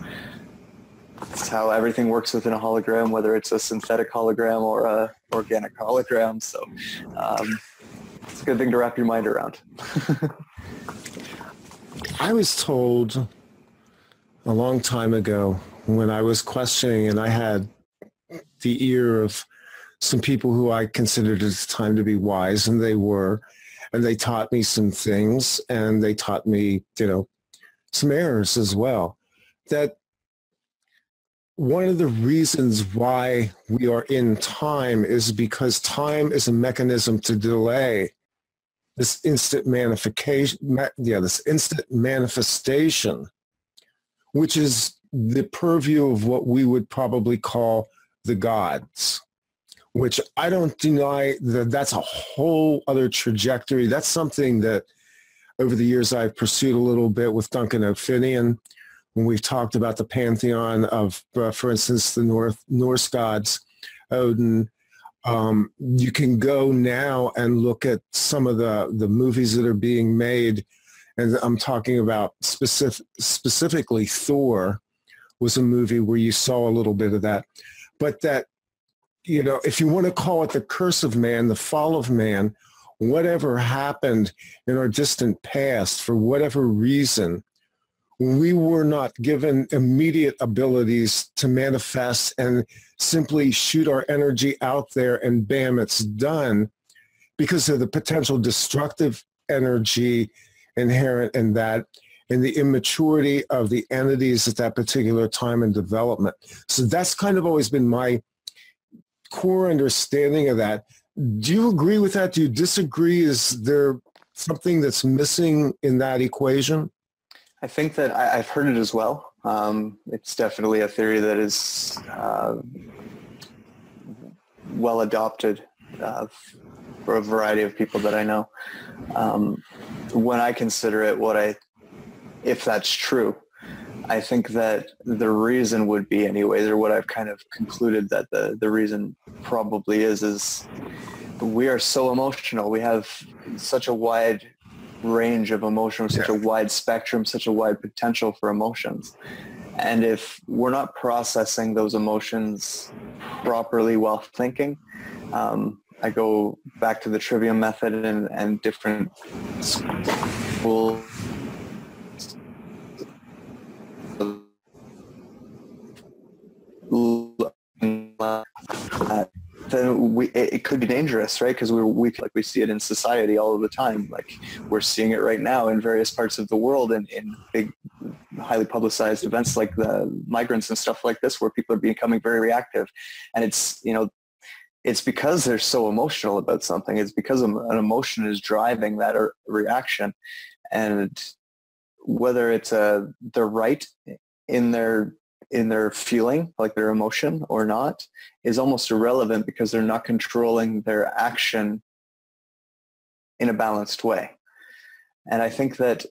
S3: It's how everything works within a hologram, whether it's a synthetic hologram or a organic hologram. So um, it's a good thing to wrap your mind around.
S2: I was told a long time ago when I was questioning and I had the ear of some people who I considered at the time to be wise, and they were, and they taught me some things and they taught me, you know, some errors as well. That one of the reasons why we are in time is because time is a mechanism to delay this instant manifestation, yeah, this instant manifestation, which is the purview of what we would probably call the gods which I don't deny that that's a whole other trajectory. That's something that over the years I've pursued a little bit with Duncan O'Finioan when we've talked about the pantheon of, uh, for instance, the North Norse gods, Odin. Um, you can go now and look at some of the, the movies that are being made, and I'm talking about specific, specifically Thor was a movie where you saw a little bit of that. But that you know, if you want to call it the curse of man, the fall of man, whatever happened in our distant past, for whatever reason, we were not given immediate abilities to manifest and simply shoot our energy out there and bam, it's done because of the potential destructive energy inherent in that in the immaturity of the entities at that particular time in development. So that's kind of always been my core understanding of that. Do you agree with that? Do you disagree? Is there something that's missing in that equation?
S3: I think that I, have heard it as well. Um, it's definitely a theory that is uh, well adopted uh, for a variety of people that I know. Um, when I consider it, what I, if that's true, I think that the reason would be anyways, or what I've kind of concluded that the, the reason probably is, is we are so emotional. We have such a wide range of emotion, such yeah. a wide spectrum, such a wide potential for emotions. And if we're not processing those emotions properly while thinking, um, I go back to the trivium method and, and different schools then we it, could be dangerous, right? Because we we like we see it in society all the time. Like we're seeing it right now in various parts of the world and in big, highly publicized events like the migrants and stuff like this, where people are becoming very reactive, and it's you know. It's because they're so emotional about something. It's because an emotion is driving that reaction, and whether it's a the right in their in their feeling, like their emotion or not, is almost irrelevant because they're not controlling their action in a balanced way. And I think that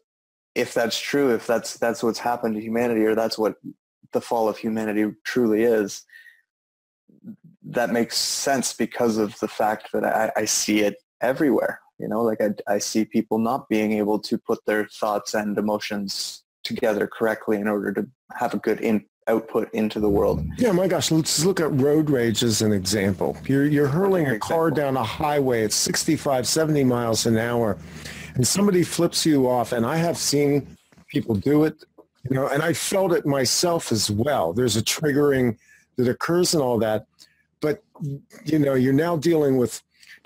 S3: if that's true, if that's that's what's happened to humanity, or that's what the fall of humanity truly is, that makes sense because of the fact that I, I see it everywhere. You know, like I, I see people not being able to put their thoughts and emotions together correctly in order to have a good in, output into the world.
S2: Yeah, my gosh, let's look at road rage as an example. You're, you're hurling a car down a highway at 65, 70 miles an hour, and somebody flips you off, and I have seen people do it, you know, and I felt it myself as well. There's a triggering that occurs and all that, but, you know, you're now dealing with,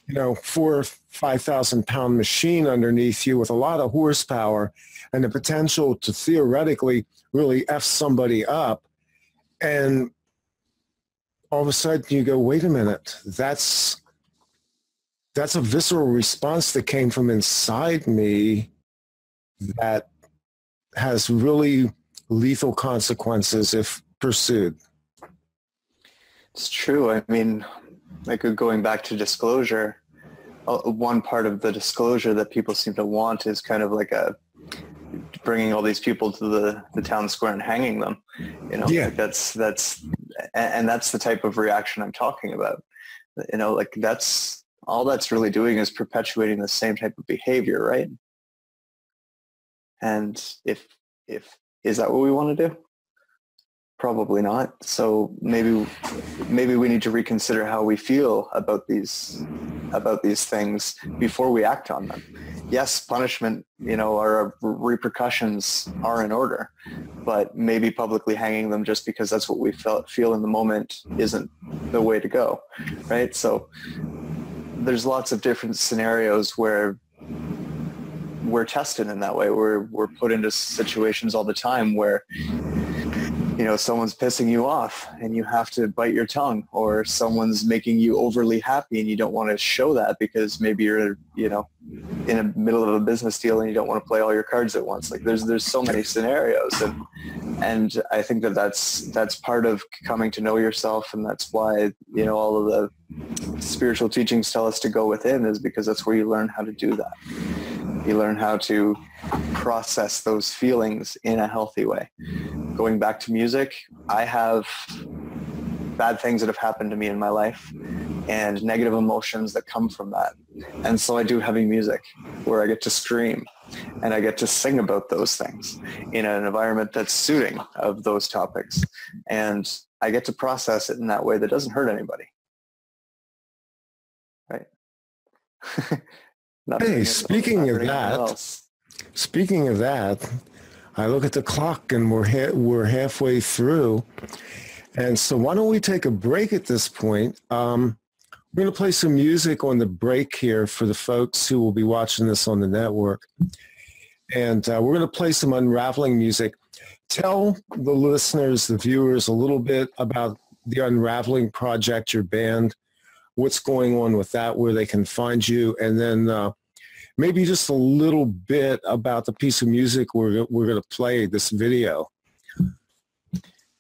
S2: you know, four or 5,000 pound machine underneath you with a lot of horsepower and the potential to theoretically really F somebody up and all of a sudden you go, wait a minute, that's that's a visceral response that came from inside me that has really lethal consequences if pursued.
S3: It's true. I mean, like going back to disclosure, one part of the disclosure that people seem to want is kind of like a bringing all these people to the, the town square and hanging them. You know, yeah. Like that's that's and that's the type of reaction I'm talking about. You know, like that's all that's really doing is perpetuating the same type of behavior, right? And if if is that what we want to do? Probably not. So maybe maybe we need to reconsider how we feel about these about these things before we act on them. Yes, punishment, you know, our repercussions are in order, but maybe publicly hanging them just because that's what we felt feel in the moment isn't the way to go, right? So there's lots of different scenarios where we're tested in that way. We're we're put into situations all the time where you know someone's pissing you off and you have to bite your tongue or someone's making you overly happy and you don't want to show that because maybe you're you know in the middle of a business deal and you don't want to play all your cards at once. Like there's there's so many scenarios and and I think that that's that's part of coming to know yourself and that's why you know all of the spiritual teachings tell us to go within is because that's where you learn how to do that you learn how to process those feelings in a healthy way. Going back to music, I have bad things that have happened to me in my life and negative emotions that come from that. And so I do heavy music where I get to scream and I get to sing about those things in an environment that's suiting of those topics. And I get to process it in that way that doesn't hurt anybody.
S2: Hey, speaking of that, else. speaking of that, I look at the clock and we're ha- we're halfway through, and so why don't we take a break at this point? Um, we're going to play some music on the break here for the folks who will be watching this on the network, and uh, we're going to play some unraveling music. Tell the listeners, the viewers, a little bit about the Unraveling Project, your band, what's going on with that, where they can find you, and then uh, maybe just a little bit about the piece of music we're, we're going to play, this video.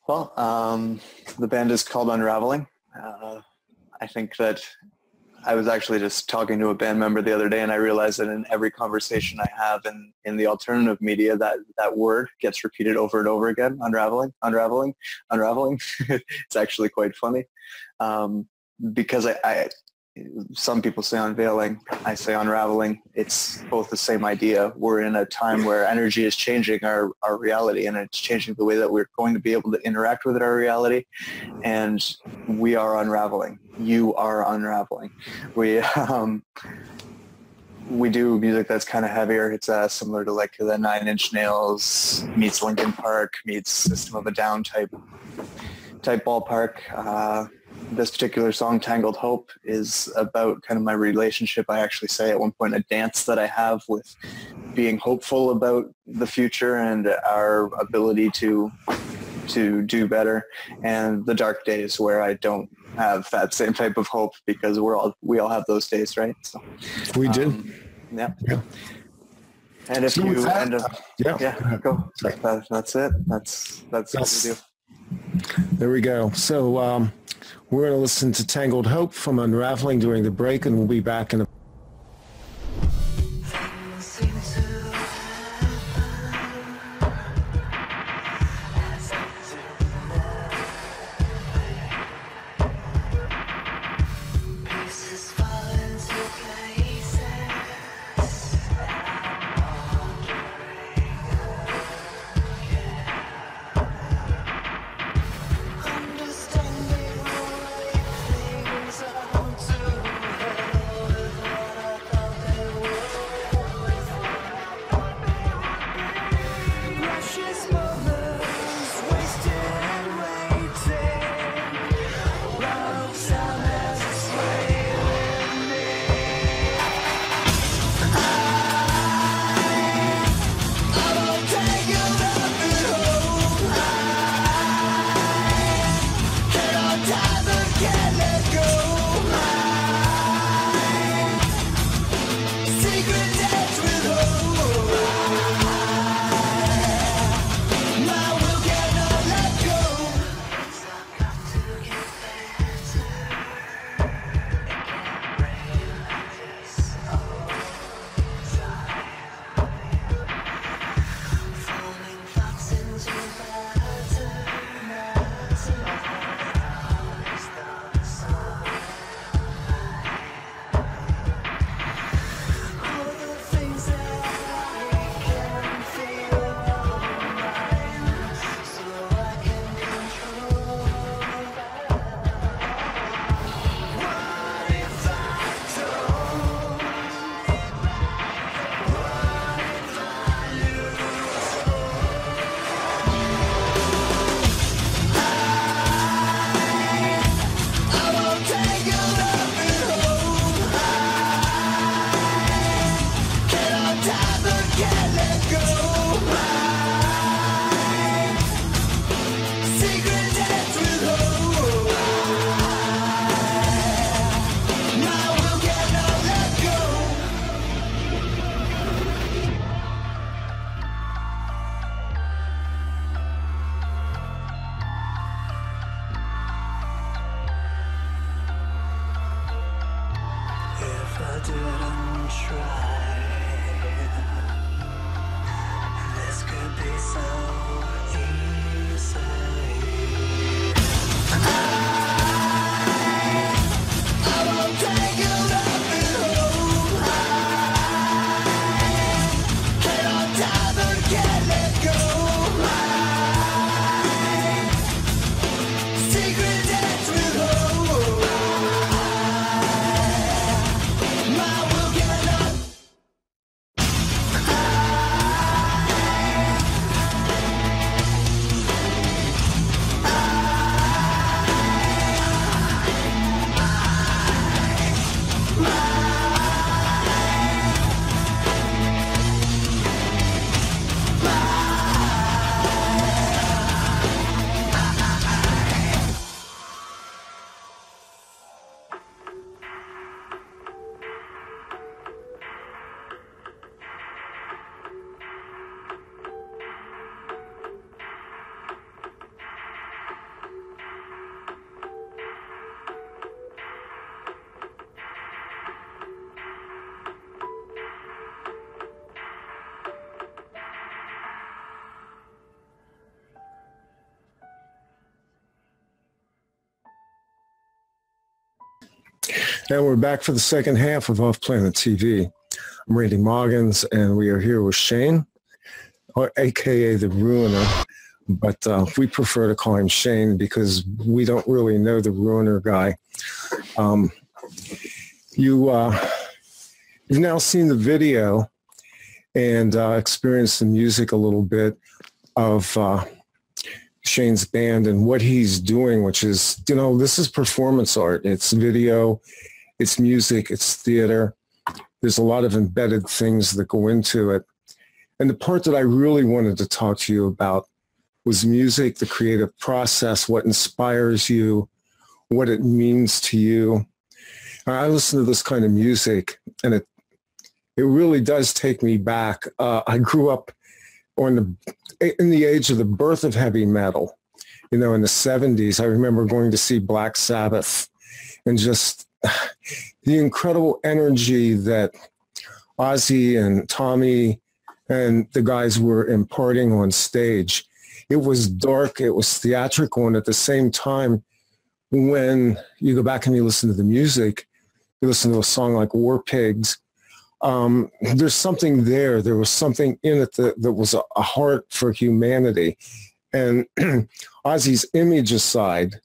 S3: Well, um, the band is called Unraveling. Uh, I think that I was actually just talking to a band member the other day and I realized that in every conversation I have in, in the alternative media, that, that word gets repeated over and over again, unraveling, unraveling, unraveling. it's actually quite funny. Um, because I, I, some people say unveiling, I say unraveling. It's both the same idea. We're in a time where energy is changing our, our reality and it's changing the way that we're going to be able to interact with our reality. And we are unraveling. You are unraveling. We, um, we do music that's kind of heavier. It's uh, similar to like the Nine Inch Nails meets Linkin Park meets System of a Down type type ballpark. Uh, this particular song, Tangled Hope, is about kind of my relationship. I actually say at one point a dance that I have with being hopeful about the future and our ability to to do better and the dark days where I don't have that same type of hope because we're all we all have those days, right? So
S4: we do. Um,
S3: yeah. yeah. And if so you that, end up, yeah, yeah, go. That, that's it. That's that's, that's what we do.
S4: There we go. So um, we're going to listen to Tangled Hope from Unraveling during the break, and we'll be back in a
S2: And we're back for the second half of Off Planet TV. I'm Randy Maugans, and we are here with Shane, or AKA the Ruiner. But uh, we prefer to call him Shane because we don't really know the Ruiner guy. Um, you, uh, you've now seen the video and uh, experienced the music a little bit of uh, Shane's band and what he's doing, which is, you know, this is performance art. It's video, it's music, it's theater. There's a lot of embedded things that go into it. And the part that I really wanted to talk to you about was music, the creative process, what inspires you, what it means to you. I listen to this kind of music and it it really does take me back. Uh, I grew up on the in the age of the birth of heavy metal. You know, in the 70s, I remember going to see Black Sabbath and just the incredible energy that Ozzy and Tommy and the guys were imparting on stage. It was dark, it was theatrical, and at the same time, when you go back and you listen to the music, you listen to a song like War Pigs, um, there's something there. There was something in it that, that was a, a heart for humanity. And Ozzy's image aside,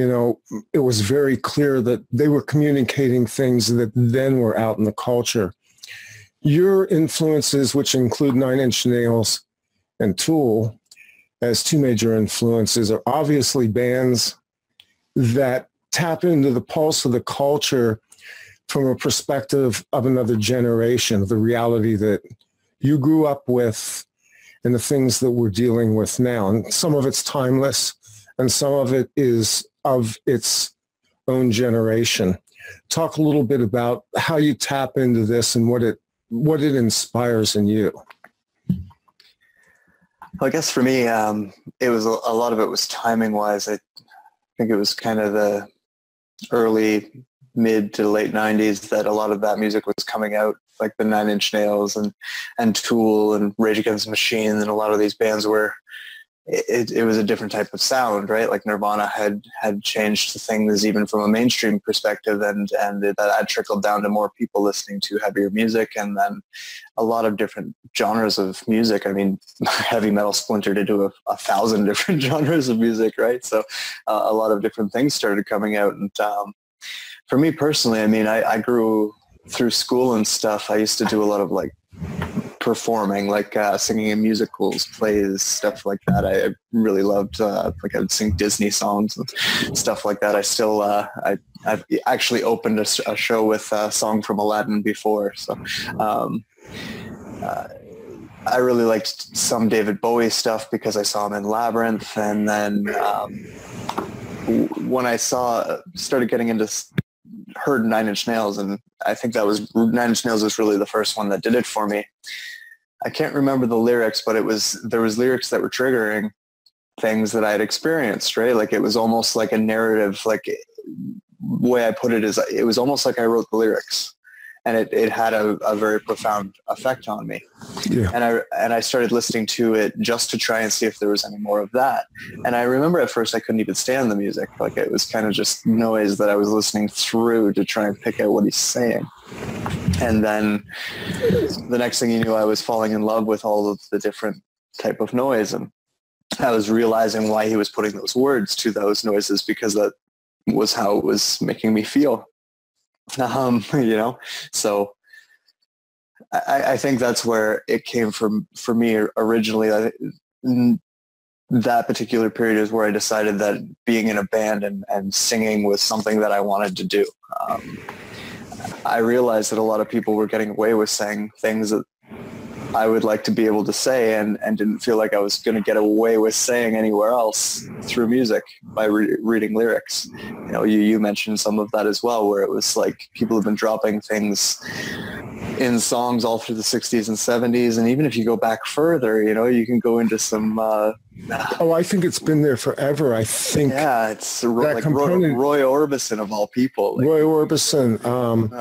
S2: you know, it was very clear that they were communicating things that then were out in the culture. Your influences, which include Nine Inch Nails and Tool, as two major influences, are obviously bands that tap into the pulse of the culture from a perspective of another generation, the reality that you grew up with and the things that we're dealing with now. And some of it's timeless and some of it is of its own generation. Talk a little bit about how you tap into this and what it what it inspires in you.
S3: Well, I guess for me, um, it was a, a lot of it was timing wise. I think it was kind of the early mid to late 90s that a lot of that music was coming out like the nine inch nails and and tool and rage against the machine and a lot of these bands were it, it was a different type of sound right? Like nirvana had had changed things even from a mainstream perspective and and that had trickled down to more people listening to heavier music and then a lot of different genres of music. I mean heavy metal splintered into a, a thousand different genres of music right? So uh, a lot of different things started coming out and um, for me personally, I mean, I, I grew through school and stuff. I used to do a lot of like performing, like uh, singing in musicals, plays, stuff like that. I really loved, uh, like I would sing Disney songs and stuff like that. I still, uh, I, I've actually opened a, a show with a song from Aladdin before. So, um, uh, I really liked some David Bowie stuff because I saw him in Labyrinth. And then um, when I saw, started getting into heard Nine Inch Nails, and I think that was Nine Inch Nails was really the first one that did it for me. I can't remember the lyrics, but it was there was lyrics that were triggering things that I had experienced. Right, like it was almost like a narrative. Like way I put it is, it was almost like I wrote the lyrics and it, it had a, a very profound effect on me. Yeah. And I and I started listening to it just to try and see if there was any more of that. And I remember at first I couldn't even stand the music. Like it was kind of just noise that I was listening through to try and pick out what he's saying. And then the next thing you knew, I was falling in love with all of the different type of noise, and I was realizing why he was putting those words to those noises because that was how it was making me feel um, you know, so I, I, think that's where it came from for me originally. I, that particular period is where I decided that being in a band and, and singing was something that I wanted to do. Um, I realized that a lot of people were getting away with saying things that I would like to be able to say and, and didn't feel like I was going to get away with saying anywhere else through music by re- reading lyrics. You know, you, you mentioned some of that as well, where it was like people have been dropping things in songs all through the 60s and 70s. And even if you go back further, you know, you can go into some... Uh,
S2: oh, I think it's been there forever. I think...
S3: Yeah, it's like Roy, Roy, Orbison of all people.
S2: Like, Roy Orbison. Um,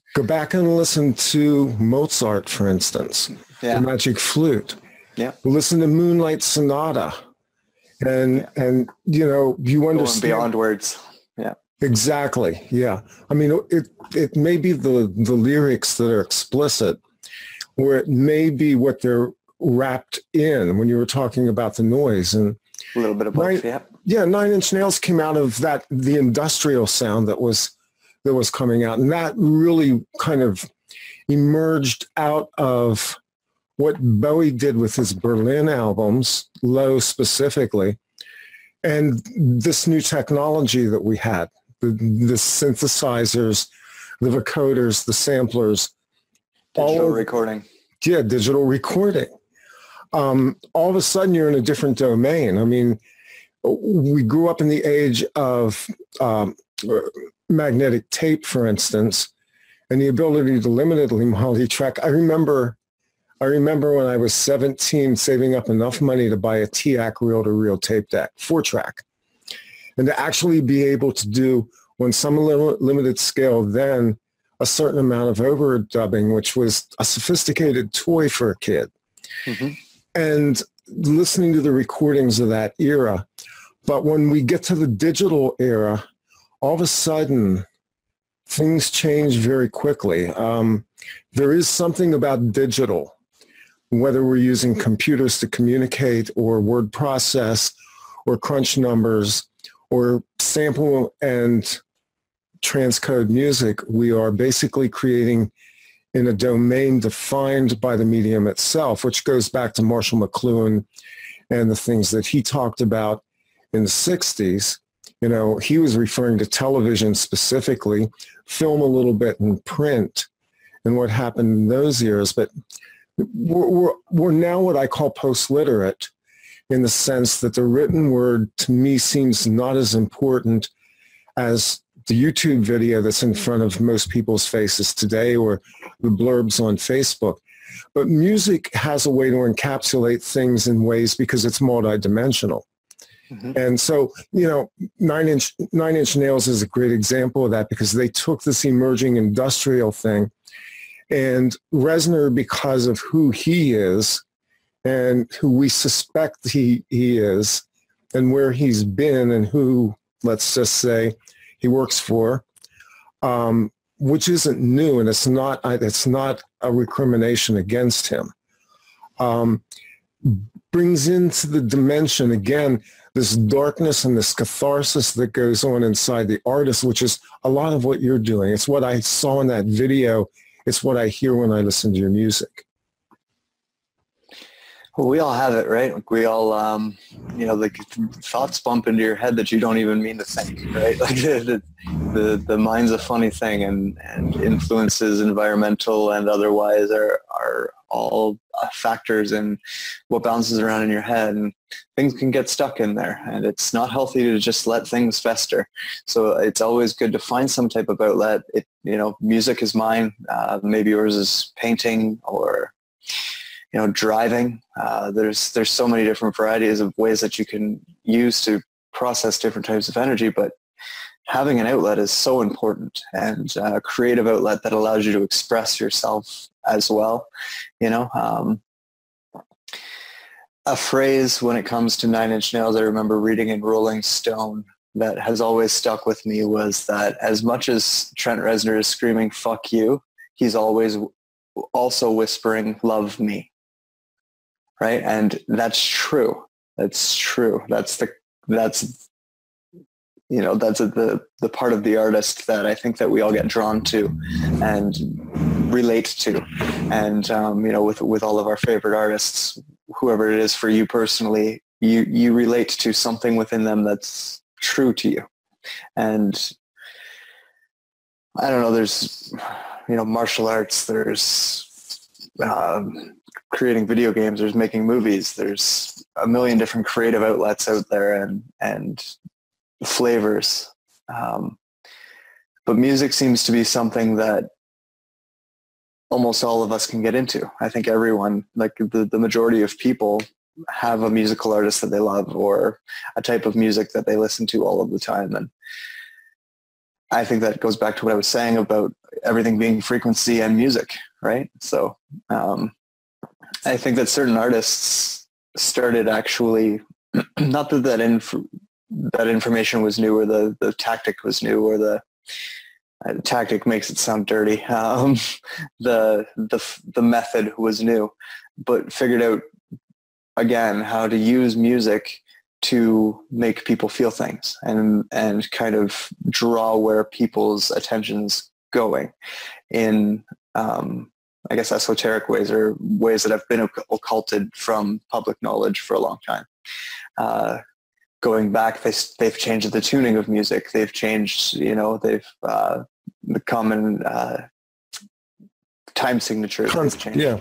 S2: go back and listen to Mozart, for instance, yeah. the Magic Flute.
S3: Yeah.
S2: Listen to Moonlight Sonata. And, yeah. and you know, you understand...
S3: Going beyond words. Yeah
S2: Exactly. Yeah. I mean, it it may be the the lyrics that are explicit, or it may be what they're wrapped in. When you were talking about the noise and
S3: a little bit of both,
S2: Nine,
S3: yeah.
S2: Yeah, Nine Inch Nails came out of that the industrial sound that was that was coming out, and that really kind of emerged out of what Bowie did with his Berlin albums, Low specifically, and this new technology that we had, the, the synthesizers, the vocoders, the samplers,
S3: Digital
S2: all-
S3: recording.
S2: yeah, digital recording. Um, all of a sudden, you're in a different domain. I mean, we grew up in the age of um, magnetic tape, for instance, and the ability to limitedly multi-track. I remember, I remember when I was 17, saving up enough money to buy a TEAC reel-to-reel tape deck, four-track, and to actually be able to do, on some limited scale, then a certain amount of overdubbing, which was a sophisticated toy for a kid.
S3: Mhm.
S2: And listening to the recordings of that era. But when we get to the digital era, all of a sudden, things change very quickly. Um, there is something about digital, whether we're using computers to communicate or word process or crunch numbers or sample and transcode music, we are basically creating in a domain defined by the medium itself, which goes back to Marshall McLuhan and the things that he talked about in the 60s. You know, he was referring to television specifically, film a little bit and print and what happened in those years. But we're, we're, we're now what I call post-literate in the sense that the written word to me seems not as important as the YouTube video that's in front of most people's faces today or the blurbs on Facebook. But music has a way to encapsulate things in ways because it's multidimensional.
S3: Mhm.
S2: And so, you know, Nine Inch Nine Inch Nails is a great example of that because they took this emerging industrial thing, and Reznor, because of who he is, and who we suspect he he is, and where he's been, and who let's just say he works for, um, which isn't new, and it's not it's not a recrimination against him. Um, brings into the dimension again this darkness and this catharsis that goes on inside the artist, which is a lot of what you're doing. It's what I saw in that video. It's what I hear when I listen to your music.
S3: Well, we all have it, right? Like we all, um, you know, like thoughts bump into your head that you don't even mean to think, right? Like the, the, the mind's a funny thing and, and influences, environmental and otherwise, are, are all uh, factors in what bounces around in your head and things can get stuck in there and it's not healthy to just let things fester. So it's always good to find some type of outlet. It, you know, music is mine. Uh, maybe yours is painting or you know, driving. Uh, there's there's so many different varieties of ways that you can use to process different types of energy, but having an outlet is so important and uh, a creative outlet that allows you to express yourself as well. You know, um, a phrase when it comes to Nine Inch Nails, I remember reading in Rolling Stone that has always stuck with me was that as much as Trent Reznor is screaming "fuck you," he's always also whispering "love me." Right? And that's true. That's true. That's the that's you know that's the the part of the artist that I think that we all get drawn to and relate to, and um, you know with with all of our favorite artists, whoever it is for you personally, you you relate to something within them that's true to you, and I don't know. There's you know martial arts. There's um, creating video games, there's making movies, there's a million different creative outlets out there and, and flavors. Um, but music seems to be something that almost all of us can get into. I think everyone, like the, the majority of people have a musical artist that they love or a type of music that they listen to all of the time. And I think that goes back to what I was saying about everything being frequency and music, right? So um, I think that certain artists started actually, not that that inf- that information was new or the, the tactic was new or the, uh, tactic makes it sound dirty. Um, the, the, the method was new, but figured out again how to use music to make people feel things and and kind of draw where people's attention's going in um, I guess esoteric ways or ways that have been occulted from public knowledge for a long time. Uh, going back, they, they've changed the tuning of music. They've changed, you know, they've uh, the common uh, time signatures.
S2: Con- yeah.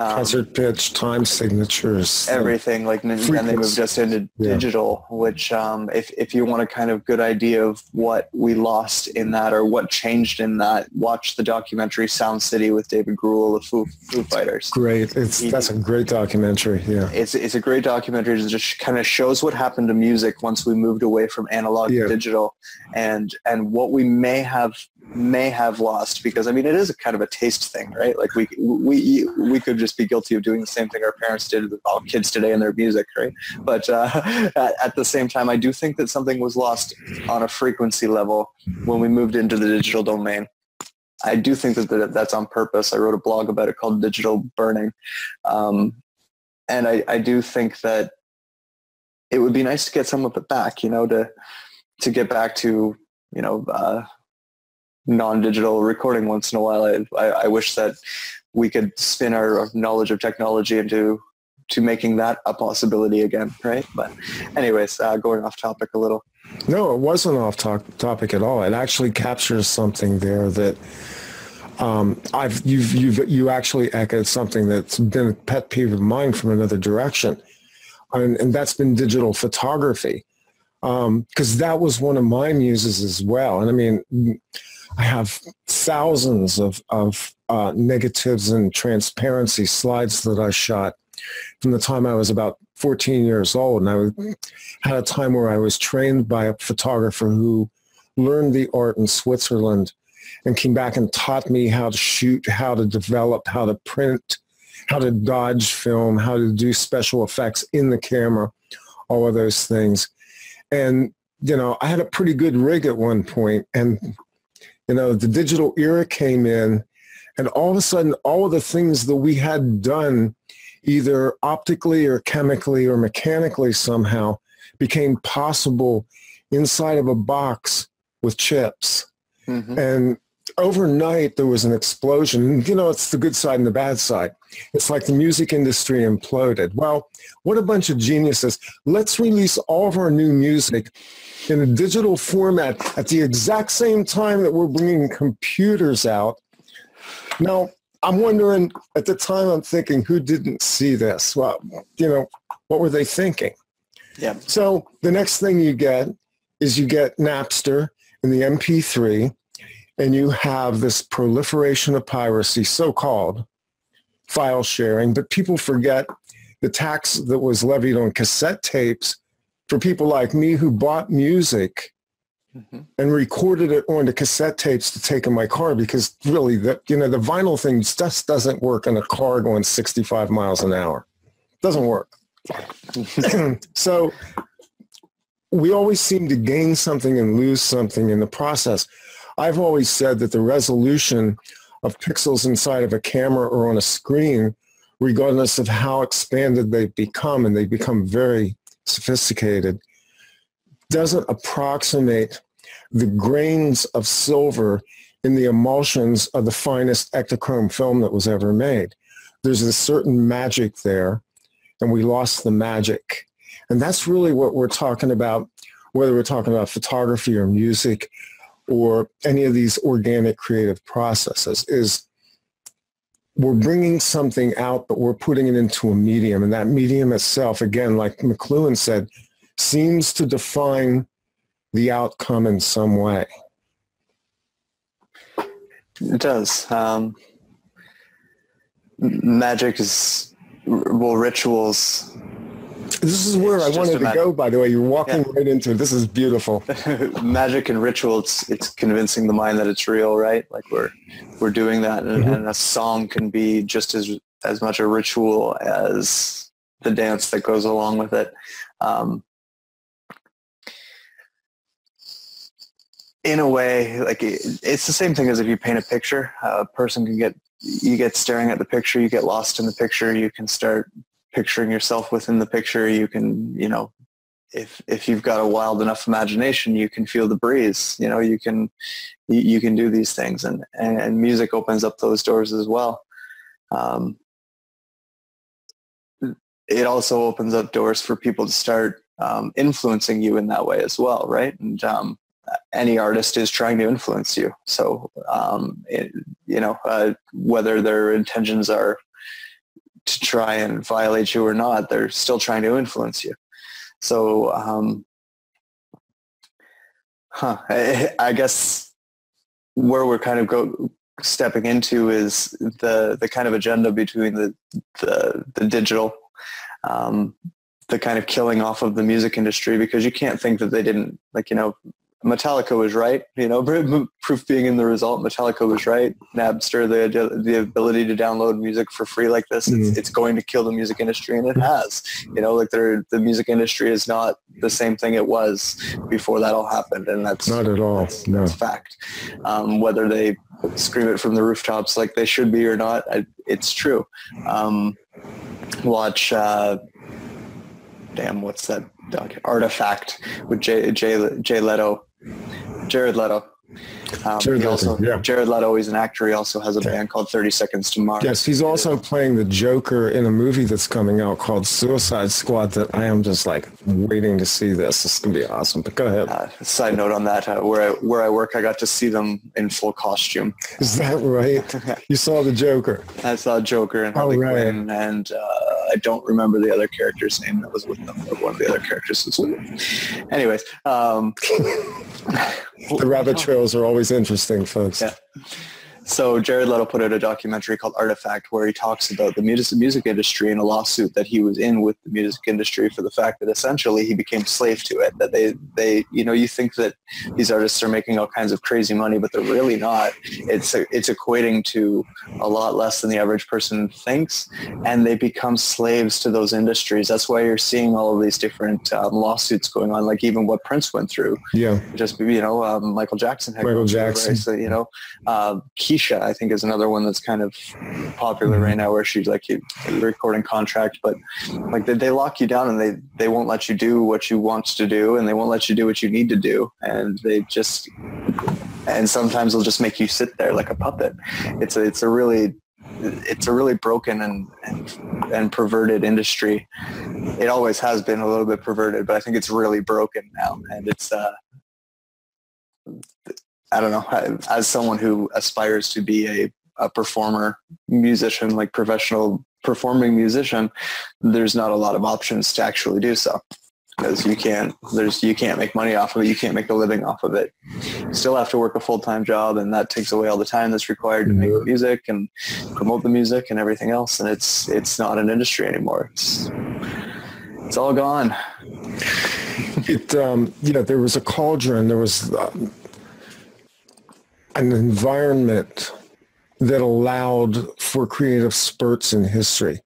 S2: Um, Concert pitch, time signatures,
S3: everything. Like and then they moved us into yeah. digital, which um, if if you want a kind of good idea of what we lost in that or what changed in that, watch the documentary Sound City with David Grohl of Foo, Foo Fighters.
S2: Great, it's he, that's a great documentary. Yeah,
S3: it's it's a great documentary. It just kind of shows what happened to music once we moved away from analog yeah. to digital, and and what we may have may have lost because I mean it is a kind of a taste thing, right? Like we we we could just be guilty of doing the same thing our parents did with all kids today in their music, right? But uh, at, at, the same time, I do think that something was lost on a frequency level when we moved into the digital domain. I do think that that's on purpose. I wrote a blog about it called Digital Burning, um, and I, I do think that it would be nice to get some of it back. You know, to to get back to you know. Uh, non-digital recording once in a while. I, I, I wish that we could spin our knowledge of technology into to making that a possibility again, right? But anyways, uh, going off topic a little.
S2: No, it wasn't off to- topic at all. It actually captures something there that um, I've you've you've you actually echoed something that's been a pet peeve of mine from another direction, and, and that's been digital photography, because um, that was one of my muses as well. And I mean, I have thousands of, of uh, negatives and transparency slides that I shot from the time I was about 14 years old. And I had a time where I was trained by a photographer who learned the art in Switzerland and came back and taught me how to shoot, how to develop, how to print, how to dodge film, how to do special effects in the camera, all of those things. And, you know, I had a pretty good rig at one point and you know, the digital era came in and all of a sudden all of the things that we had done either optically or chemically or mechanically somehow became possible inside of a box with chips. Mm-hmm. And overnight there was an explosion. You know, it's the good side and the bad side. It's like the music industry imploded. Well, what a bunch of geniuses. Let's release all of our new music in a digital format at the exact same time that we're bringing computers out. Now, I'm wondering at the time I'm thinking, who didn't see this? Well, you know, what were they thinking?
S3: Yeah.
S2: So the next thing you get is you get Napster and the MP3 and you have this proliferation of piracy, so-called file sharing, but people forget the tax that was levied on cassette tapes for people like me who bought music mm-hmm. and recorded it onto cassette tapes to take in my car because really the you know the vinyl thing just doesn't work in a car going 65 miles an hour. Doesn't work. so we always seem to gain something and lose something in the process. I've always said that the resolution of pixels inside of a camera or on a screen, regardless of how expanded they've become, and they become very sophisticated, doesn't approximate the grains of silver in the emulsions of the finest Ektachrome film that was ever made. There's a certain magic there, and we lost the magic. And that's really what we're talking about, whether we're talking about photography or music or any of these organic creative processes, is we're bringing something out, but we're putting it into a medium. And that medium itself, again, like McLuhan said, seems to define the outcome in some way.
S3: It does. Um, magic is, well, rituals
S2: this is where it's I wanted to go, by the way. You're walking yeah. right into it. This is beautiful.
S3: magic and ritual, it's, it's convincing the mind that it's real, right? Like we're, we're doing that. And, mm-hmm. and a song can be just as, as much a ritual as the dance that goes along with it. Um, in a way, like it, it's the same thing as if you paint a picture. a person can get you get staring at the picture, you get lost in the picture. You can start picturing yourself within the picture. You can, you know, if if you've got a wild enough imagination, you can feel the breeze. You know, you can you, can do these things, and, and, and music opens up those doors as well. Um, it also opens up doors for people to start um, influencing you in that way as well, right? And um, any artist is trying to influence you. So, um, it, you know, uh, whether their intentions are to try and violate you or not, they're still trying to influence you. So, um, huh, I, I, guess where we're kind of go, stepping into is the, the kind of agenda between the, the, the digital um, the kind of killing off of the music industry because you can't think that they didn't like you know Metallica was right. You know, proof being in the result, Metallica was right. Napster, the the ability to download music for free like this, mm. it's, it's, going to kill the music industry, and it has. You know, like the music industry is not the same thing it was before that all happened, and that's
S2: not at all.
S3: That's,
S2: no
S3: that's fact. Um, whether they scream it from the rooftops like they should be or not, I, it's true. Um, watch. Uh, damn, what's that? Artifact with Jay Jay Jay Leto Jared Leto. Um, Jared, also, yeah. Jared Leto is an actor. He also has a band called 30 Seconds to Mars.
S2: Yes, he's also playing the Joker in a movie that's coming out called Suicide Squad that I am just like waiting to see this. This is going to be awesome. But go ahead.
S3: Uh, side note on that, uh, where, I, where I work, I got to see them in full costume.
S2: Is that right? you saw the Joker.
S3: I saw Joker and Harley oh, right. Quinn and uh, I don't remember the other character's name that was with them, or one of the other characters was with them. Anyways. Um,
S2: the rabbit trails are always interesting, folks.
S3: Yeah. So Jared Leto put out a documentary called Artifact where he talks about the music, music industry and a lawsuit that he was in with the music industry for the fact that essentially he became slave to it. That they, they, you know, you think that these artists are making all kinds of crazy money, but they're really not. It's it's equating to a lot less than the average person thinks, and they become slaves to those industries. That's why you're seeing all of these different um, lawsuits going on, like even what Prince went through.
S2: Yeah.
S3: Just you know, um, Michael Jackson.
S2: Michael Jackson.
S3: so, you know, uh, Kesha, I think, is another one that's kind of popular right now, where she's like a recording contract, but like they, they lock you down and they they won't let you do what you want to do, and they won't let you do what you need to do, and they just and sometimes they'll just make you sit there like a puppet. It's a it's a really it's a really broken and, and and perverted industry. It always has been a little bit perverted, but I think it's really broken now, and it's uh, I don't know, as someone who aspires to be a, a performer, musician, like professional performing musician, there's not a lot of options to actually do so. Because you can't there's you can't make money off of it you can't make a living off of it. You still have to work a full-time job and that takes away all the time that's required to make music and promote the music and everything else and it's it's not an industry anymore. It's it's all gone.
S2: It um you know there was a cauldron there was um, an environment that allowed for creative spurts in history.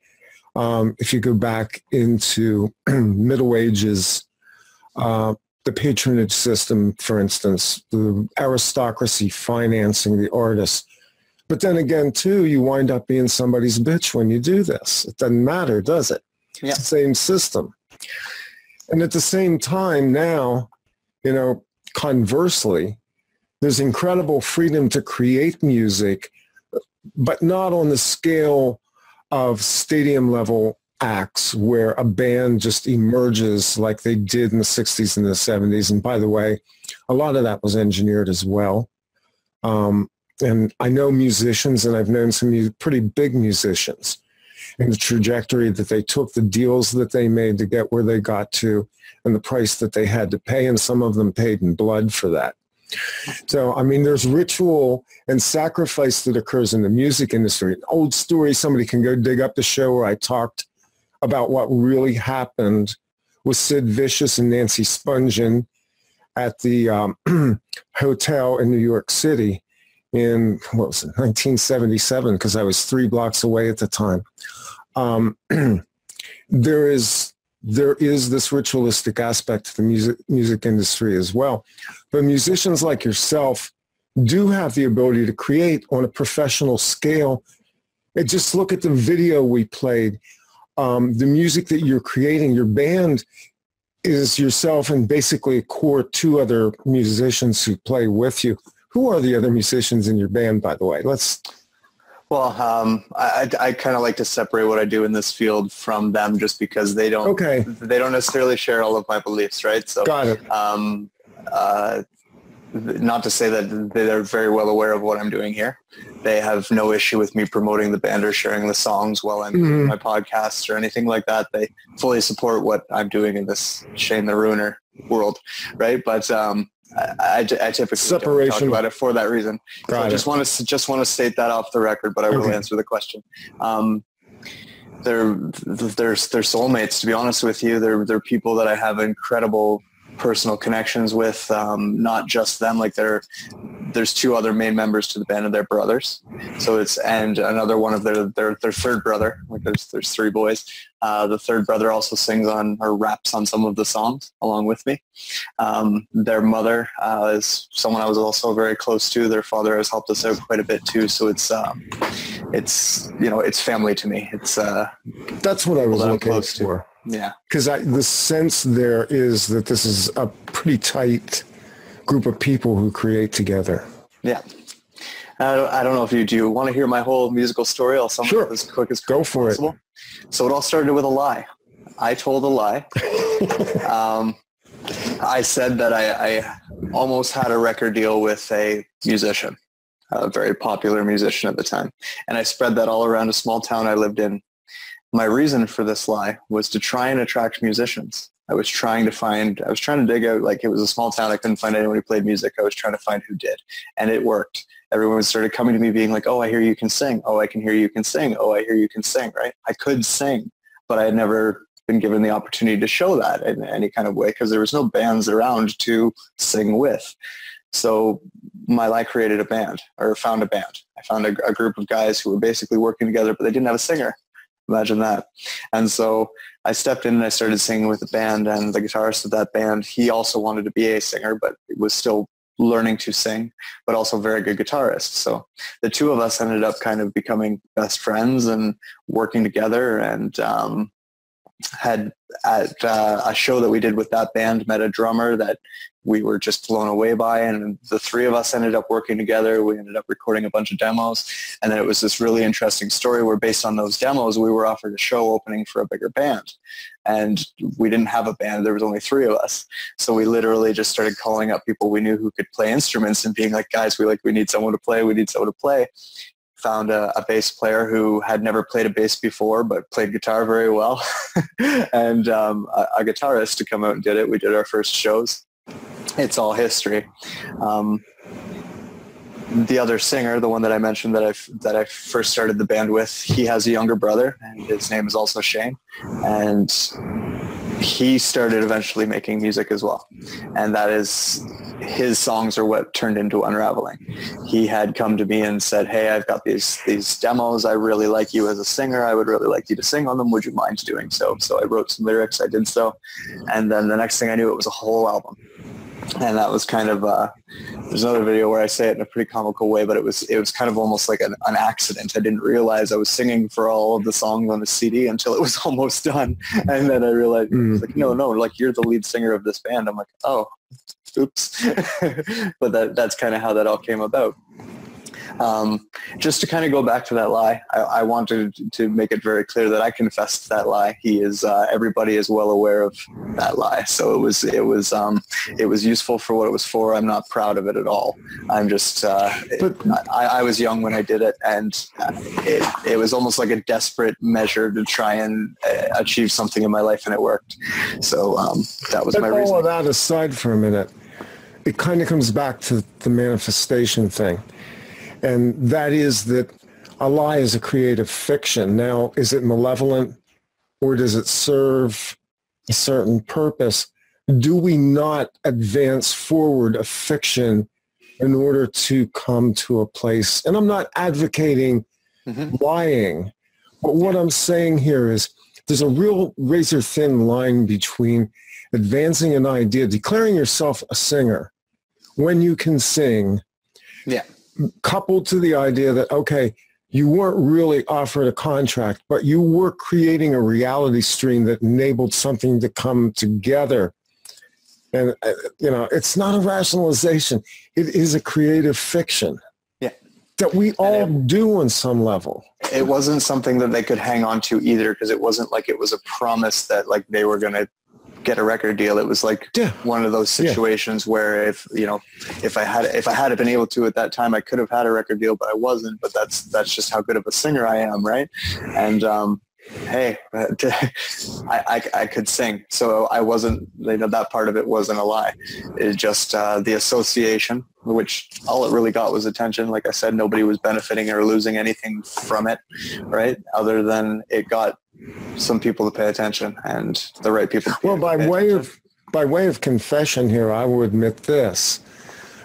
S2: Um, if you go back into Middle Ages, uh, the patronage system, for instance, the aristocracy financing the artists. But then again, too, you wind up being somebody's bitch when you do this. It doesn't matter, does it?
S3: Yeah.
S2: It's the same system. And at the same time now, you know, conversely, there's incredible freedom to create music, but not on the scale of stadium level acts where a band just emerges like they did in the 60s and the 70s. And by the way, a lot of that was engineered as well. Um, and I know musicians and I've known some pretty big musicians and the trajectory that they took, the deals that they made to get where they got to, and the price that they had to pay. And some of them paid in blood for that. So, I mean, there's ritual and sacrifice that occurs in the music industry. An old story, somebody can go dig up the show where I talked about what really happened with Sid Vicious and Nancy Spungen at the um, hotel in New York City in, what was it, 1977, because I was three blocks away at the time. Um, there is there is this ritualistic aspect to the music music industry as well. But musicians like yourself do have the ability to create on a professional scale. And just look at the video we played. Um, the music that you're creating, your band is yourself and basically a core two other musicians who play with you. Who are the other musicians in your band, by the way? Let's
S3: well, um, I, I kind of like to separate what I do in this field from them just because they don't
S2: Okay.
S3: they don't necessarily share all of my beliefs, right? So
S2: got it.
S3: um, uh, not to say that they're very well aware of what I'm doing here. They have no issue with me promoting the band or sharing the songs while I'm doing
S2: Mhm.
S3: my podcasts or anything like that. They fully support what I'm doing in this Shane the Ruiner world, right? But um, I, I, I typically don't talk about it for that reason. So I just want to just want to state that off the record, but I will
S2: Okay.
S3: answer the question. Um, they're they're they're soulmates. To be honest with you, they're they're people that I have incredible personal connections with. Um, not just them. Like there's two other main members to the band, and they're brothers. So it's and another one of their their their third brother. Like there's there's three boys. Uh, the third brother also sings on or raps on some of the songs along with me. Um, their mother uh, is someone I was also very close to. Their father has helped us out quite a bit too. So it's um, it's you know it's family to me. It's uh,
S2: That's what I was looking
S3: close to. Yeah.
S2: Because the sense there is that this is a pretty tight group of people who create together.
S3: Yeah. I don't, I don't know if you do you want to hear my whole musical story. I'll sum it
S2: Sure.
S3: up as quick as
S2: Go for it.
S3: So it all started with a lie. I told a lie. um, I said that I, I almost had a record deal with a musician, a very popular musician at the time. And I spread that all around a small town I lived in. My reason for this lie was to try and attract musicians. I was trying to find, I was trying to dig out, like it was a small town. I couldn't find anyone who played music. I was trying to find who did. And it worked. Everyone started coming to me being like, oh, I hear you can sing. Oh, I can hear you can sing. Oh, I hear you can sing, right? I could sing, but I had never been given the opportunity to show that in any kind of way because there was no bands around to sing with. So my lie created a band or found a band. I found a, a group of guys who were basically working together, but they didn't have a singer. Imagine that. And so I stepped in and I started singing with the band and the guitarist of that band, he also wanted to be a singer, but was still learning to sing, but also very good guitarist. So the two of us ended up kind of becoming best friends and working together and um, had at uh, a show that we did with that band met a drummer that we were just blown away by and the three of us ended up working together. We ended up recording a bunch of demos and then it was this really interesting story where based on those demos we were offered a show opening for a bigger band and we didn't have a band. There was only three of us. So we literally just started calling up people we knew who could play instruments and being like guys we like we need someone to play. We need someone to play. Found a, a bass player who had never played a bass before but played guitar very well. And um, a, a guitarist to come out and did it. We did our first shows it's all history um, the other singer, the one that I mentioned that I that I first started the band with, he has a younger brother, and his name is also Shane, and he started eventually making music as well, and that is his songs are what turned into Unraveling. He had come to me and said, "Hey, I've got these these demos. I really like you as a singer. I would really like you to sing on them. Would you mind doing so?" So I wrote some lyrics. I did so, and then the next thing I knew, it was a whole album and that was kind of uh, there's another video where I say it in a pretty comical way, but it was it was kind of almost like an, an accident. I didn't realize I was singing for all of the songs on the CD until it was almost done, and then I realized
S2: Mm.
S3: like no no like you're the lead singer of this band. I'm like oh oops, but that that's kind of how that all came about. Um, just to kind of go back to that lie, I, I wanted to make it very clear that I confessed that lie. He is uh, everybody is well aware of that lie, so it was it was um, it was useful for what it was for. I'm not proud of it at all. I'm just uh,
S2: But-
S3: I, I was young when I did it, and uh, it it was almost like a desperate measure to try and uh, achieve something in my life, and it worked. So um, that was my
S2: all
S3: reason.
S2: of that aside for a minute, it kind of comes back to the manifestation thing. And that is that a lie is a creative fiction. Now, is it malevolent or does it serve a certain purpose? Do we not advance forward a fiction in order to come to a place? And I'm not advocating
S3: Mhm.
S2: lying, But what I'm saying here is there's a real razor thin line between advancing an idea, declaring yourself a singer when you can sing.
S3: Yeah.
S2: Coupled to the idea that, okay, you weren't really offered a contract, but you were creating a reality stream that enabled something to come together. And, uh, you know, it's not a rationalization. It is a creative fiction.
S3: Yeah.
S2: That we all it, do on some level.
S3: It wasn't something that they could hang on to either because it wasn't like it was a promise that like they were going to get a record deal. It was like yeah. one of those situations yeah. where if you know if I had if I had been able to at that time, I could have had a record deal, but I wasn't. But that's that's just how good of a singer I am, right? And um, hey, I, I, I, could sing. So I wasn't, you know, that part of it wasn't a lie. It's just uh, the association, which all it really got was attention. Like I said, nobody was benefiting or losing anything from it, right? Other than it got some people to pay attention and the right people.
S2: Well, by way attention. of by way of confession here, I will admit this.